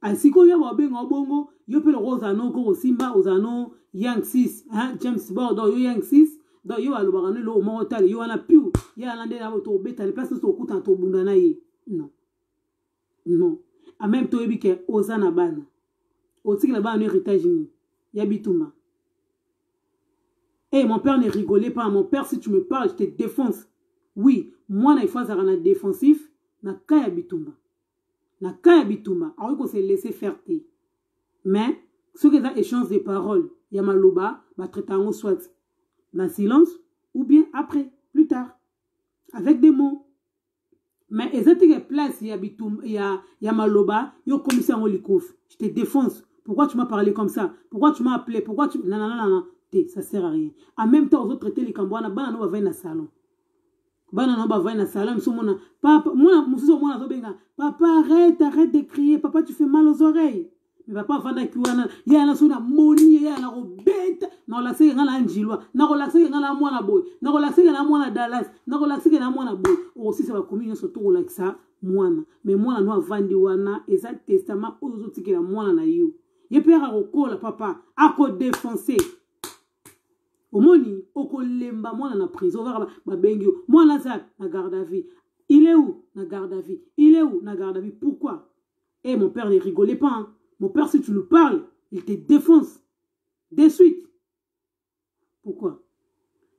Ah, sikoyo yo baobenga yo bongo yo mpe loko ozala no koko simba ozala no young sis james bord yo young sis donc yo alobaka no eloko moko tale yo wana piu ye wana nde nabo tobetani place nyonso okutana tobunda na ye non non en même temps oyebi ke oza na bana otikela bana no héritage nini ya bituma Hey, eh, mon père ne rigolait pas. Mon père, si tu me parles, je te défonce. Oui, moi, il faut avoir un défensif. Na kaya bitumba. na cas ya bitumba akoki ko se laisser faire te mais soki eza échange de parole ya maloba batraita yango soit na silence ou bien après plus tard avec des mots mais eza teke place ya, bitum, ya, ya maloba yo okomisi yango likofi je te défense pourquoi tu m'as parlé comme ça pourquoi tu m'as appelé pourquoi tu nananana te ça sert à rien en même temps ozotraite likambo wana bana no bavai na salon bana na bavandi na salon mosusu mona papa mwana mosusu omwana azobenga papa arrête arrête de crier papa tu fais mal aux oreilles mais papa afandaki wana ye ana so namoni ye yana kobeta nakolakiseke ngai na njilwa nakolakiseke ngai na mwana boye nakolakiseke na mwana dallas nakolakiseke na mwana boye okosisa bakomi nyonso tokolakisa mwana mais mwana no avandi wana eza testament oyo ozotikela mwana na yo ye mpe yaka kokola papa akodefense omoni okolemba mwana na prison kaka babengi yo mwana aza na garde à vie il est où na garde à vie il est où na garde à vie pourquoi et eh, mon père ne rigolait pas hein. mon père si tu lui parles il te défonce de suite pourquoi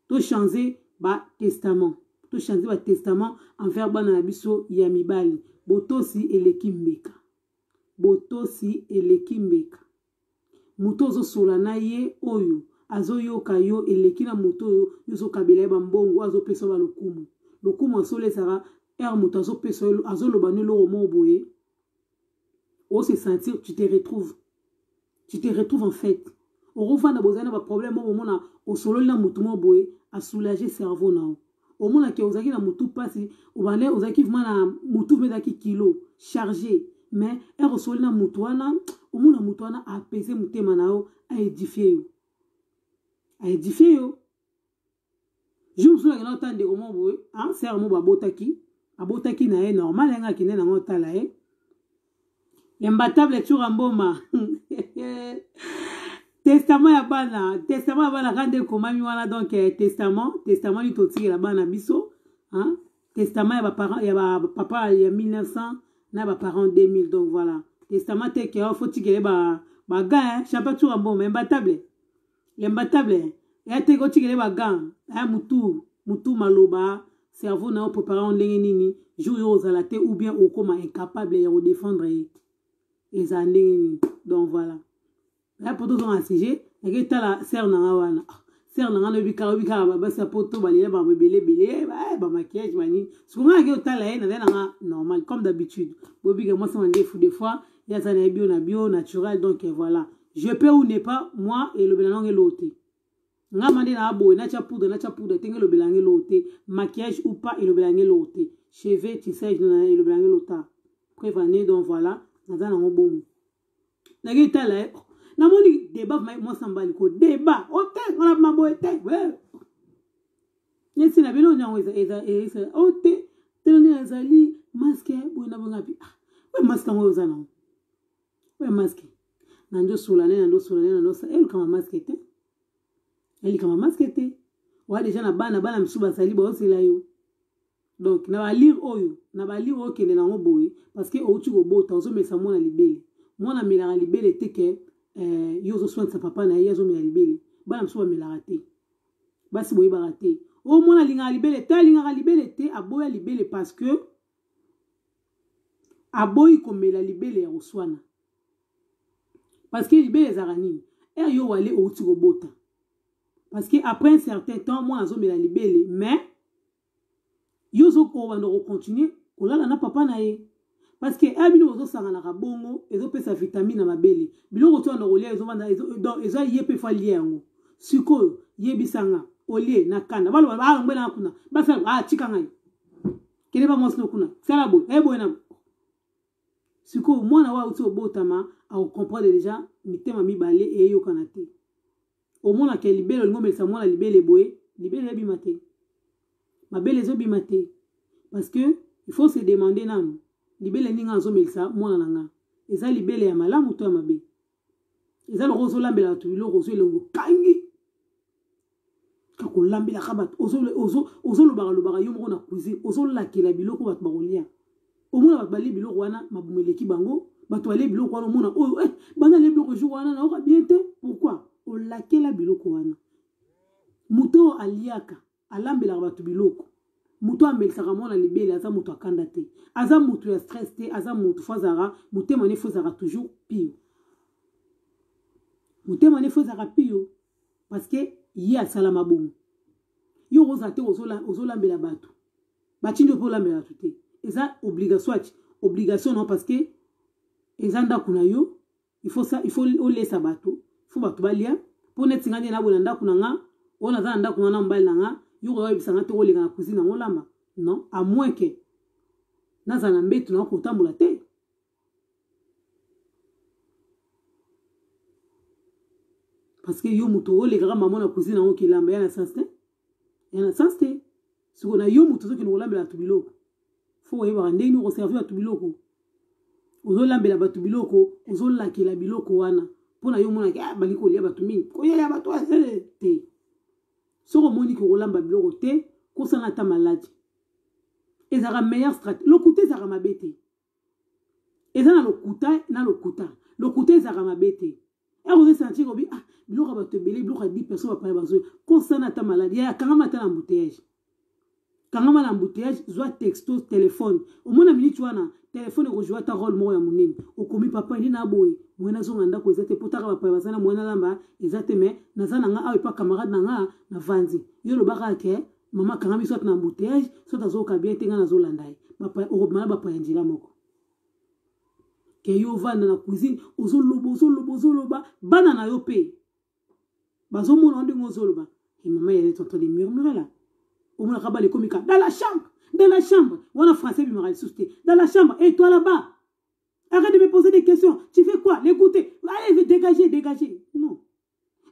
tochange batestament tochange batestament envers bana na biso ya mibali botosi eleki mbeka botosi eleki mbeka Moto ozo sola na ye oyo azo yoka yo eleki na moto oyo yo ozo kabela ye ba mbongo oyo azo pesa yo ba lokumu. Lokumu ya solo ezaka heure moto azo pesa yo azo loba no eloko moko boye o se sentir tu te retrouve tu te retrouve en fait okovanda bozali na ba problème moko omona osololi na moto moko boye a soulager cerveau na yo. omona ke ozalaki na mutu mpasi obande ozalaki vrima na mutu mpe ezalaki kilo charge mais ere osoli na mutu wana omona mutu wana apese motema na yo aedifie yo aedifie yo jour mosusu nakenda kotala ndeko mo boye sere mo babotaki abotaki na ye normal yango akende nango otala ye Imbattable Tshoura Mboma. testament ya bana, testament ya bana kande komami wana donc eh, testament, testament ni totikela bana biso, hein? Testament ya ba parents ya ba papa ya 1900 na ba parents 2000 donc voilà. Testament te que faut tikela ba ba gars hein, champion Tshoura Mboma imbattable. L'imbattable ya te kotikele ba gants aya mutu mutu maloba cerveau na yo prépare yango ndenge nini jour yo ozala te ou bien okoma incapable ya kodefendre ye ezala ndenge nini donc voilà ya poto ozonga sujet nake tala sere na nga wana ah, sere na nga noyebi kaka oyebi kaka babasi ya poto balela bango ebele ebele eh, bamaquillage eh, banini siko nga nake otala ye nazali na nga normal comme d'habitude boyebi ke mwasi mandefu des fois ye aza na ye bio na bio naturel donc eh, voilà je peux ou ne pas moi elobela nango eloo te nga mande na aboye natya poudre natya poudre te nga elobela yango eloo te maquillage ou pas elobela yango eloo te cheveux tissage nana elobela yango eloo ta preuve ane donc voilà naza nango bongo nake tala ye namoni debat mai mwasi na mbali ko debat o te wana maboye te neti na bino nyango ezali o te teloni ezali maske boye na bongapi ah, we maske yango oyo oza nango oya maske nando solane nando solane nando sa elikama maske te elikama maske te oya deja na bana bana misusu bazali baozela yo donc na balire oyo na balire oyo okende nango boye parce que outi kobota ozomesa mwana libele mwana amelaka libele te ke eh, yo ozoswanisa papa na ye azomela libele bana misusu bamelaka te basi boyebaka te oyo mwana alingaka libele te alingaka libele te aboya libele parce que aboyi komela libele ya koswana parce que libele ezalaka nini heure yo wale outi kobota parce que après un certain temps mwana azomela libele mais yo ozokobanda kocontinue kolala na papa na ye parce que heure bino bozosanganaka bongo ezopesa vitamine na mabele biloko ti wanda kolia ezovanda donc eza ye mpe fo alia yango sikoyo yebisanga olie na kanda baloba baangwelanga ah, kuna basala ah, tika ngai kende ba mwasi no kuna sala boye eye eh, boye na sikoyo mwana oyo auti obotama akokomprendre deja mitema mibale eyeyokana te omonaka libele olingi omelisa mwana libele boye libele ebima te mabele ezobima te parce que il faut se demander nanu libele ndenge azomelisa mwana na nga eza libele ya malamu to ya mabe eza loko ozolambela bato biloko ozwi elongo okangi kakolambelaka bato ozolobaka lobaka yo moko na cuisine ozolakela biloko bato bakolia omona bato balie biloko wana mabumu eleki bango bato balie biloko wana omona oyo eh, bana alie biloko jour wana nayoka bien te pourkui olakela biloko wana moto oyo aliaka alambelaka bato biloko moto amelisaka mwana libele aza moto akanda te aza moto ya stress te aza moto fo azalaka motema ne fo ezalaka toujours pio motema ne fo ezalaka pio parce que ye asalama bongo yo okozala te ozolambela bato batindi ope olambela bato te eza obligation ati obligation nao parce que eza ndako na yo il faut ça il faut olesa bato fo bato balia mpo neti nga nde naboye na ndako na nga oyo naza na ndako na nga na mobali na nga yo koya oyebisa nga te koleka na cuisine yango olamba non à moins que nazala na mbeto na kotambola te parce que yo moto olekaka mama na cuisine yango kilamba ya na sens te ya na sens te siko na yo moto ozokende kolambela bato biloko fo oyebaka ndenge nini okoservi bato biloko ozolambela bato biloko ozolakela biloko wana mpo na yo omonaka ah, balingi kolia bato mingi koya ya bato eh, eh, te soki omoni ke okolamba biloko te kosana ata maladi ezalaka meilleur strate lokuta ezalaka mabe te eza na lokuta na lokuta lokuta ezalaka mabe te ekoki sentir obi ah biloko ya bato ebele biloko ya 10 personne bapaya bazoi kosana ata maladi yaya kangama ata na embouteillage kangama na embouteillage zwa texto telefone omona miniti wana telefone ekozwa ata role moko ya monene okomi papa ndi na boye moye nazonga ndako eza te mpo taka bapaya baza na moye nalamba eza te me naza na nga awa epa camarade na nga navandi yo olobaka ke Mama akangami soit na embouteillage, soit azoyoka bien te nga nazolanda ye. Okobima na bapaya njela moko. Ke yo ovanda na cuisine, ozoloba, ozoloba, ozoloba, bana na yo pe. Bazomona yo ndenge ozoloba. Et maman elle est en train de murmurer là. Omonaka bana ekomi ka dans la chambre, dans la chambre. Wana français bimaka lisusu te. Dans la chambre, et toi là-bas. Arrête de me poser des questions. Tu fais quoi? L'écouter. Allez, dégagez, dégagez. Non.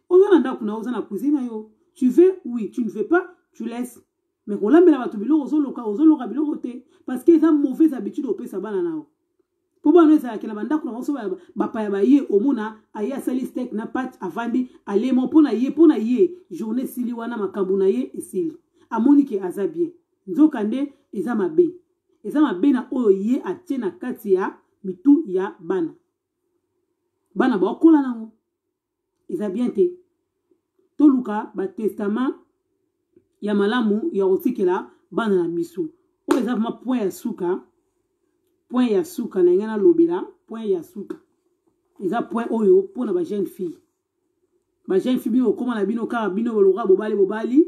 oza na ndako na yo oza na cuisine na yo tu veux oui tu ne veux pas tu laisse mais kolambela bato biloko ozoloka ozoloka biloko te parce que eza mauvaise habitude opesa bana na yo mpo bana ezalaki na bandako na banso bapaya baye omona aye asali stek na pate avandi alemo mpo na ye mpo na ye journée esili wana makambo na ye esili amoni ke aza bien nzoka nde eza mabe eza mabe na oyo ye atie na kati ya mitu ya bana bana baokola nango eza bien te toluka batestament ya malamu ya kotikela bana na biso oyo eza vraimen point ya suka point ya suka na ngai nalobela point ya suka eza point oyo mpo na bajeune fille ba jeune fille bino okoma na bino kaka bino boloka bobali bobali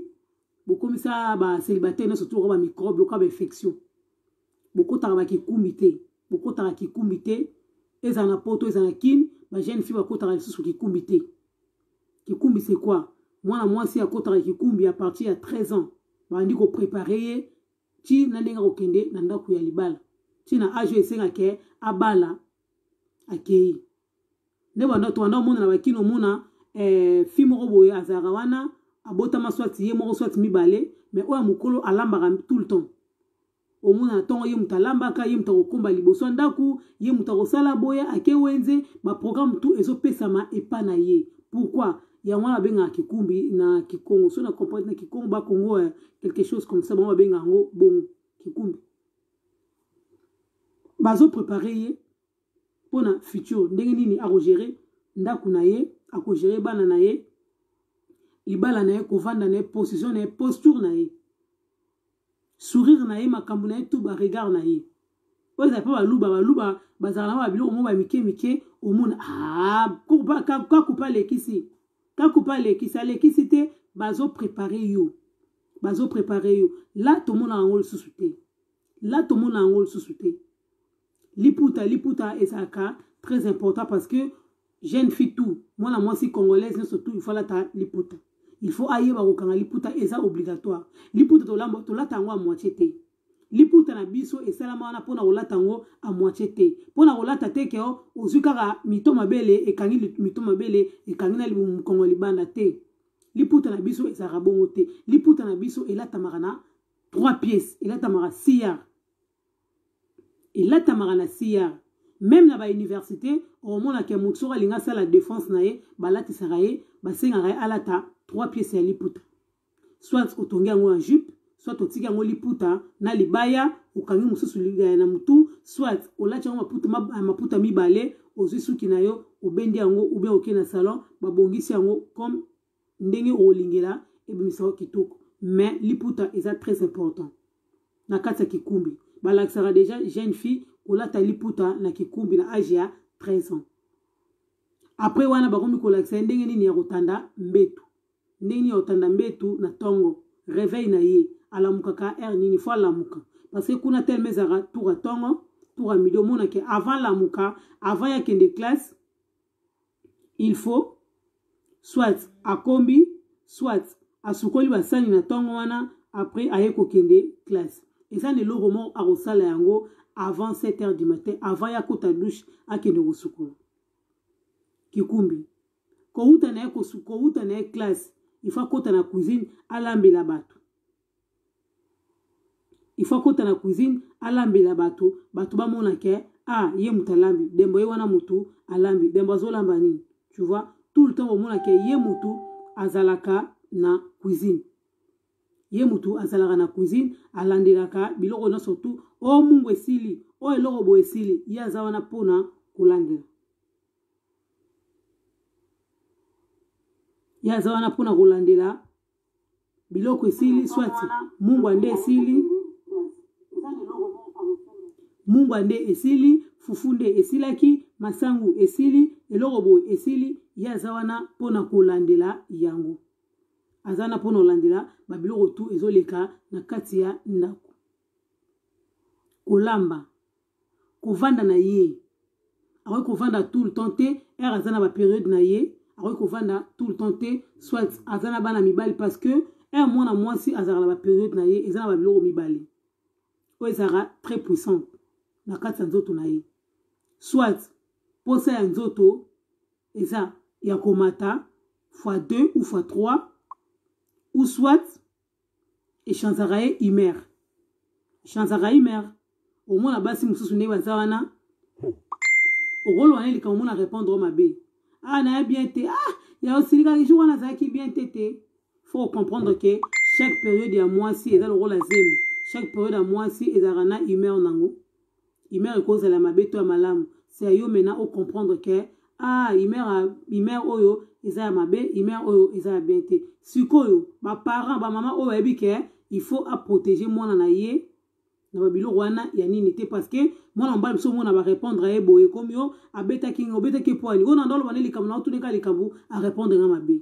bokomisa ba célibataire nyonso tu lokola ba microbe lokola ba infection bokotaka ba kikumbi te bokotaka kikumbi te ezala na poto ezala na kin ba jeune fille bakotaka lisusu kikumbi te kikumbi c'est quoi mwana mwasi akotaka kikumbi à partir ya 13 ans bandi koprepare ye ti na ndenge akokende na ndako ya libala ti na age esengake abala akei nde banda tobanda omona na bakini omona eh, fi moko boye azalaka wana abotama swati ye moko swati mibale me oyo ya mokolo alambaka tout le temps omona na ntongo ye moto alambaka ye moto akokomba liboso ya ndako ye moto akosala boye ake wenze baprograme tout ezopesama epa na ye pourquoi yango wana babengaka kikumbi na kikongo so na comprendre na kikongo bakongo eh, quelque chose comme ça bango babengaka yango bongo kikumbi bazo prepare ye mpo na futur ndenge nini akogere ndako na ye akogere bana na ye libala na ye kovanda na ye position na ye posture na ye sourire na ye makambo na ye tout baregard na ye oyo eza mpe baluba baluba bazala na babiloko moko bamike mike omona ah, kakupa alekisi kakupa alekisi alekisi te bazo prepare yo bazo prepare yo la tomona yango lisusu te la tomona yango lisusu te liputa liputa ezalaka très important parce que jeune fille tout mwana mwasi congolaise nyonso tout il faut alata liputa il faut ayeba kokanga liputa eza obligatoire liputa tolata yango ya moitie te liputa na biso esalama wana mpo na kolata yango a moitie te mpo na kolata te ke ozwi kaka mito mabele ekangi mito mabele ekangi na mkongo libanda te liputa na biso ezalaka bongo te liputa na biso elatamaka na 3 pièces elatamaka siyar elatamaka na siyar meme na bauniversité omonaka motu soki alingi asala défense na ye balatisaka ye basengaka ye alata 3 pièces ya liputa soit otongi yango na jupe soit otiki yango liputa na libaya okangi mosusu ligaya na motu soit olati yango maputa, ah, maputa mibale ozwi suki na yo obendi yango obe oke na salon babongisi yango comme ndenge olingela ebimisa yo kitoko mais liputa eza très important na kati ya kikumbi balakisaka deja jeune fille kolata liputa na kikumbi na age ya 13 ans après wana bakomi kolakisa ye ndenge nini ya kotanda mbetu Ndenge nini otanda mbetu na tongo reveil na ye alamukaka heure nini faut alamuka parce que kuna telme ezaka tour à tongo tour à midi omona ke avant lamuka avant ya kende classe il faut soit akombi soit asukoli basani na tongo wana après aye kokende classe eza na eloko moko akosala yango avant 7 heures du matin avant ya kota douche akende kosukola kikumbi kowuta na ye kowuta na ye classe il faut akota na cuisine alambela bato il faut akota na cuisine alambela bato bato bamona ke a ah, ye moto alambi dembo ye wana moto alambi dembo azolamba nini tu vois tout le temps bomona ke ye moto azalaka na cuisine ye moto azalaka na cuisine alandelaka biloko nyonso tu o oh, mungu esili oyo oh, eloko boye esili ye aza wana mpona kolandela ye aza wana mpo na kolandela biloko esili swati mungwa nde esili mungwa nde esili fufu nde esilaki masangu esili eloko boye esili ye aza wana mpo na kolandela yango aza wana mpo na kolandela babiloko tu ezoleka na kati ya ndako kolamba kovanda na ye akoki kovanda tout le temps te heure aza na baperiode na ye akoki kovanda tout le temps te soit aza na bana mibali parce que heure mwana mwasi azalaka na baperiode na ye eza na babiloko mibale oyo ezalaka très puissante na kati ya nzoto na ye soit mposa ya nzoto eza ya komata fois 2 ou fois 3 ou soit echanzaka ye humeur echanzaka humeur omona basi mosusu nde baza wana okoloba na likambo mona répondre o mabe ah naya bien te ah ya osilikaka jour wana azalaki bien te te faut comprendre ke chaque période ya mwasi eza lokola zemi chaque période ya mwasi ezalaka na humeur nango Humeur eko zala ya mabe to ya malamu c'est à yo maintenant o comprendre que ah humeur humeur oyo eza ya mabe humeur oyo eza ya bien te sikoyo ba parents ba maman oyo bayebi que il faut a protéger mwana na ye na babiloko wana ya nini te parce que mwana mobali mosusu omona barépondre ye boye ekomi yo abetaki nga obetaki mpo ani oyo nanda oloba nde likambo na otuni kaka likambo arépondre nga mabe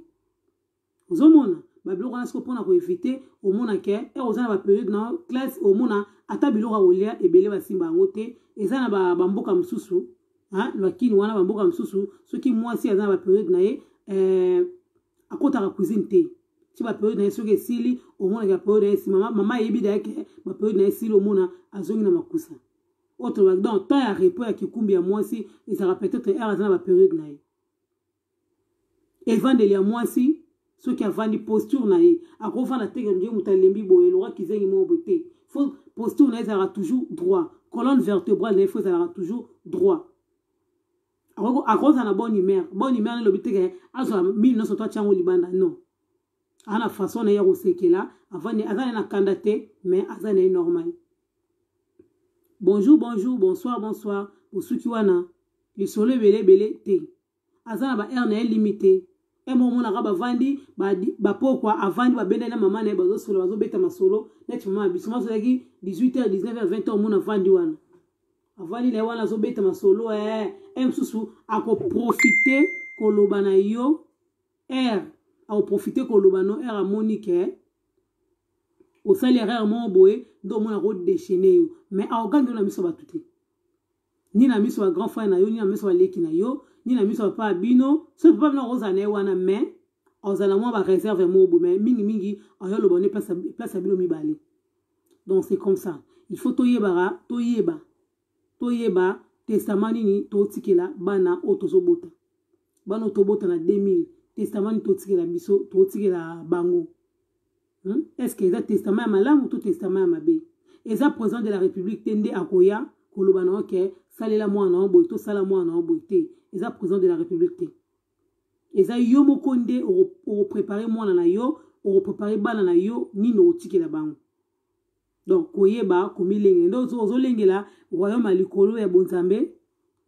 ozomona babiloko wana siko mpona koevite omona ke ere oza na baperiode na classe omona ata biloko ya kolia ebele basimba yango te eza na bamboka mosusu lwakini wana bamboka mosusu soki mwasi aza na baperiode na ye eh, akotaka cuisine te ti baperiode na ye soki esili omonaka periode na ye esili mama ayebi dayake baperiode na ye esili omona azongi na makusa oyo tolobaki donc temps ya repos ya kikumbi ya mwasi ezalaka peut-être ere aza na baperiode na ye evandeli ya mwasi soki avandi posture na ye akovanda te ndio moto alembi boye lokola kizengi moko boye te fo posture na ye ezalaka toujours droit colonne vertébrale na ye fo ezalaka toujours droit akozala na bonne humeur bonne humeur elobi te ke azwa mili nyonso to atya yango libanda non aza na façon na ye ya kosekela avandi aza na ye na kanda te mais aza na ye normal bonjour bonjour bonsoir bonsoir bosuki wana lisolo ebele ebele te aza na ba heure na ye limite e moko monaka bavandi bapokwa ba avandi babendani na mama na ye bazosolo bazobeta masolo neti mama biso masolaki 18 heure 19 heure 20 heure mona avandi wana avandi na ye wana azobeta masolo e eh, eh, mosusu akoprofite koloba na yo heure akoprofite koloba no heure amoni ke eh, osali erreur moko boye nde omona kodeshene yo mais aogangi yo na miso bato te ni na miso ya grand frère na yo ni na miso ya leki na yo ni na miso ya papa bino so papa bino akozala na ye wana mais ozala mwa bareserve moko boye mais mingimingi ayo aloba ne place ya bino mibale donc c'est comme ça il faut toyebaka toyeba toyeba testama nini totikela bana oyo tozobota bana oyo tobota na 2000 testama nini totikela biso totikela bango Hein? Est-ce que eza testament ya malamu to testament ya mabe? Eza président de la République te nde akoya koloba na oke salela mwana na yo boye to sala mwana na yo boye te. Eza président de la République te. Eza yo moko nde okoprepare mwana na yo, okoprepare bana na yo nini okotikela bango. donc koyeba komilengela nde ozolengela royaume ya likolo ya bonzambe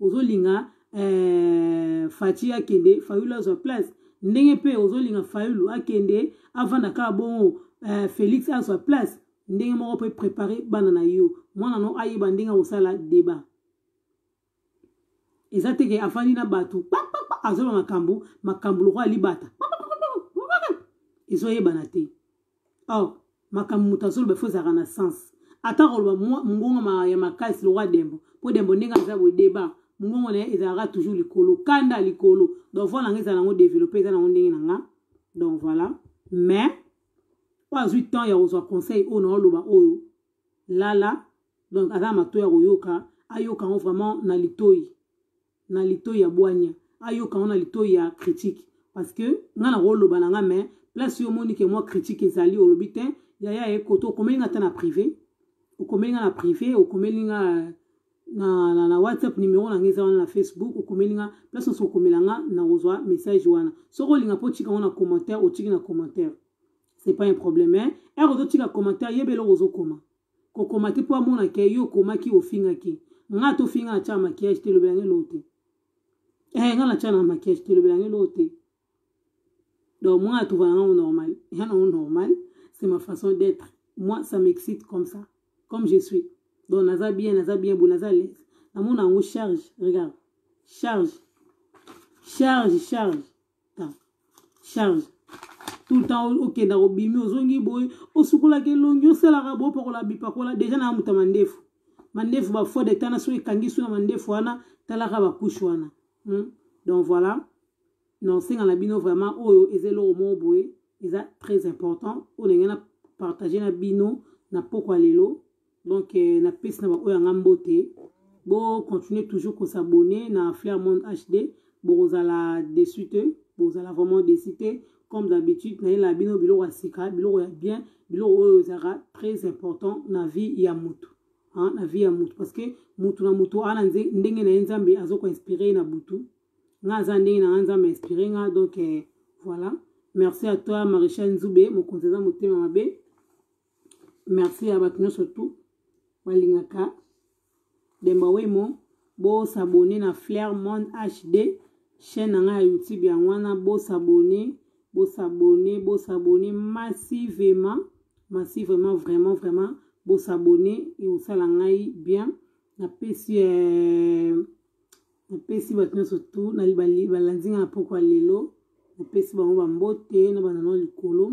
ozolinga eh, faci akende fayulu azwa place ndenge mpe ozolinga fayulu akende avanda kaka bongo eh, félix azwa place ndenge moko mpe prépare bana na yo mwana no ayeba ndenge akosala débat eza te ke afandi na bato papapa azoloba makambo makambo lokola libata ezoyebana te or oh, makambo moto azoloba fo ezalaka na sens ata koloba mongongo ya makasi lokola dembo mpo dembo ndenge aza boye deba mongongo na ye ezalaka toujours likolo kanda likolo donc voi na nga ezala yango développe eza nango ndenge na nga donc voilà mais oyo azwi temps ya kozwa conseil oyo naoloba oyo lala donc aza na matoi ya koyoka ayoka yango vraiment na litoi na litoi ya bwanya ayoka yango na litoi ya critique parce que nga na koloba na nga mais place yo omoni ke mwa critique ezali olobi te yaya ye koto okomeli nga ata na privé okomeli nga na privé okomeli nga na, na, na whatsapp numero na nga eza wana na facebook okomeli nga place nyonso okomela nga na kozwa message wana soki olinga mpo otika yango na commentaire otiki na commentaire c'est pas un problème hein heure ozotika commentaire yeba eloko ozokoma kokoma te mpo amona ke yo okomaki ofingaki nga tofinga na tia maquillage te lobela nge loo te eh nga na tia na maquillage te lobela nge loo te donc moi atova na ngango normal ya nango normal c'est ma façon d'être moi ça m'excite comme ça comme je suis donc naza bien naza bien bo naza lese namona yango charge regarde charge charge charge charge tout le temps okenda obimi ozongi boye osukolaka elongi osalaka bopakola bipakola deja na moto ya mandefu mandefu bafoi de tana soki ekangisi na mandefu wana talaka bakushe wana hmm? donc voilà naosenga na bino vraiment oyo eza eloko moko boye eza très important oyo ndenge na partage na bino na pokwa lelo donc euh, na pesi na baoyo yanga mbote bo continuer toujours ko s'abonner na Flair Monde HD bokozala dessus te bozala vraiment dessus te comme d'habitude nayela bino biloko ya sika biloko ya bien biloko oyo ezalaka très important na vie ya motu hein, na vie ya motu parce que motu na motu ana ndenge na ye nzambe azoko inspire na butu nga aza ndenge na nga nzambe inspire nga donc eh, voilà merci à toi maréchal nzube mokonzi aza motema mabe merci ya bato nyonso tu balingaka demba wemo bosabone na flair monde hd chaîne na ngai ya youtube yango wana bosabone bosabone bosabone massivement massivement vraiment vraiment bosabone ekosala ngai bien napesi eh, napesi bato nyonso tu balandi ngai na pokwa lelo napesi bango bambote na banano likolo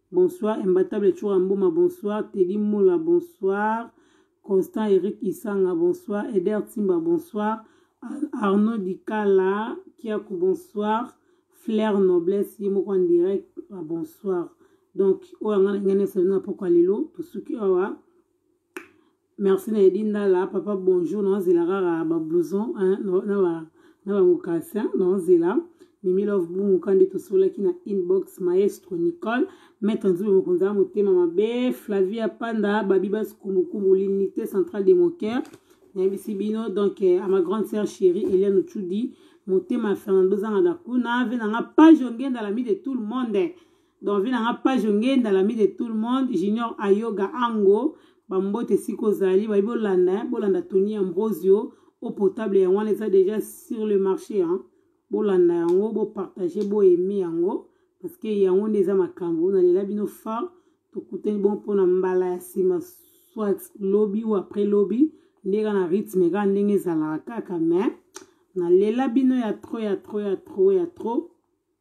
Bonsoir imbattable Tshoura Mboma bonsoir Teddy Mola bonsoir Constant Eric Isanga bonsoir Eder Timba bonsoir Arnaud Dikala Kiaku bonsoir Flair Noblesse ye moko en direct ah, bonsoir donc oyo anga na ngene selo na pokwa lelo tosuki awa merci na edi ndala papa bonjour naozela kaka bablouson na bamokasi naozela mimi love bungu kande tosolaki na inbox maestro nicole maître nzube mokonzi ya motema mabe flavia panda babi basikumbukumbu l'unité centrale de mon cœur nayebisi bino donc eh, à ma grande sœur chérie eliane chudi motema ya fernando zanga dakuna ve nanga page ongendala mi de tout le monde donc vie na nga page ongenda l'ami de tout le monde junior ayoga ango bambote esika ozali bayebi bolanda bolanda toni ambrosio o potable yango wana eza déjà sur le marché hein? bolanda yango bopartage boaime yango parce que yango nde eza makambo nalela bino fort tokutani bongo mpona mbala ya nsima soit lobi ou après lobi nde kaka na rythme kaka ndenge ezalaka kaka mais nalela bino ya trop ya trop ya trop ya trop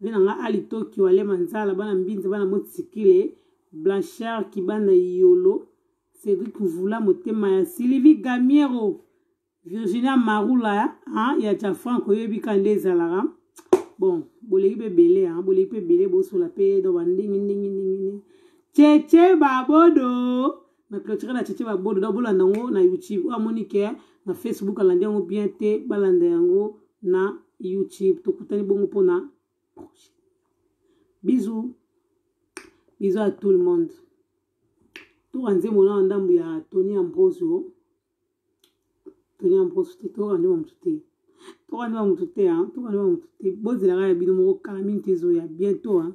Vie na nga Ali Toki wale manzala bana mbinzi bana motsikile Blanchard Kibanda Yolo Cedric Vula motema ya Sylvie Gamiero Virginia Marula hein, ya Jafranco oyebi ka nde ezalaka bon boleki mpe ebele hein, boleki mpe ebele bosola mpe do bandenge ndenge ndenge ndenge cheche babodo na clôture na cheche babodo donc bolanda yango na youtube oyo amoni ke na facebook alandi yango bien te balanda yango na youtube tokutani bongo mpo na projet bisous bisous à tout le monde toka nzembo na ndambo ya tony ambroso tony ambroso te toka nzembo motu te toka nzembo motu te toka nzembo motu te bozelaka ya bino moko kala mingi te ezoya bientôt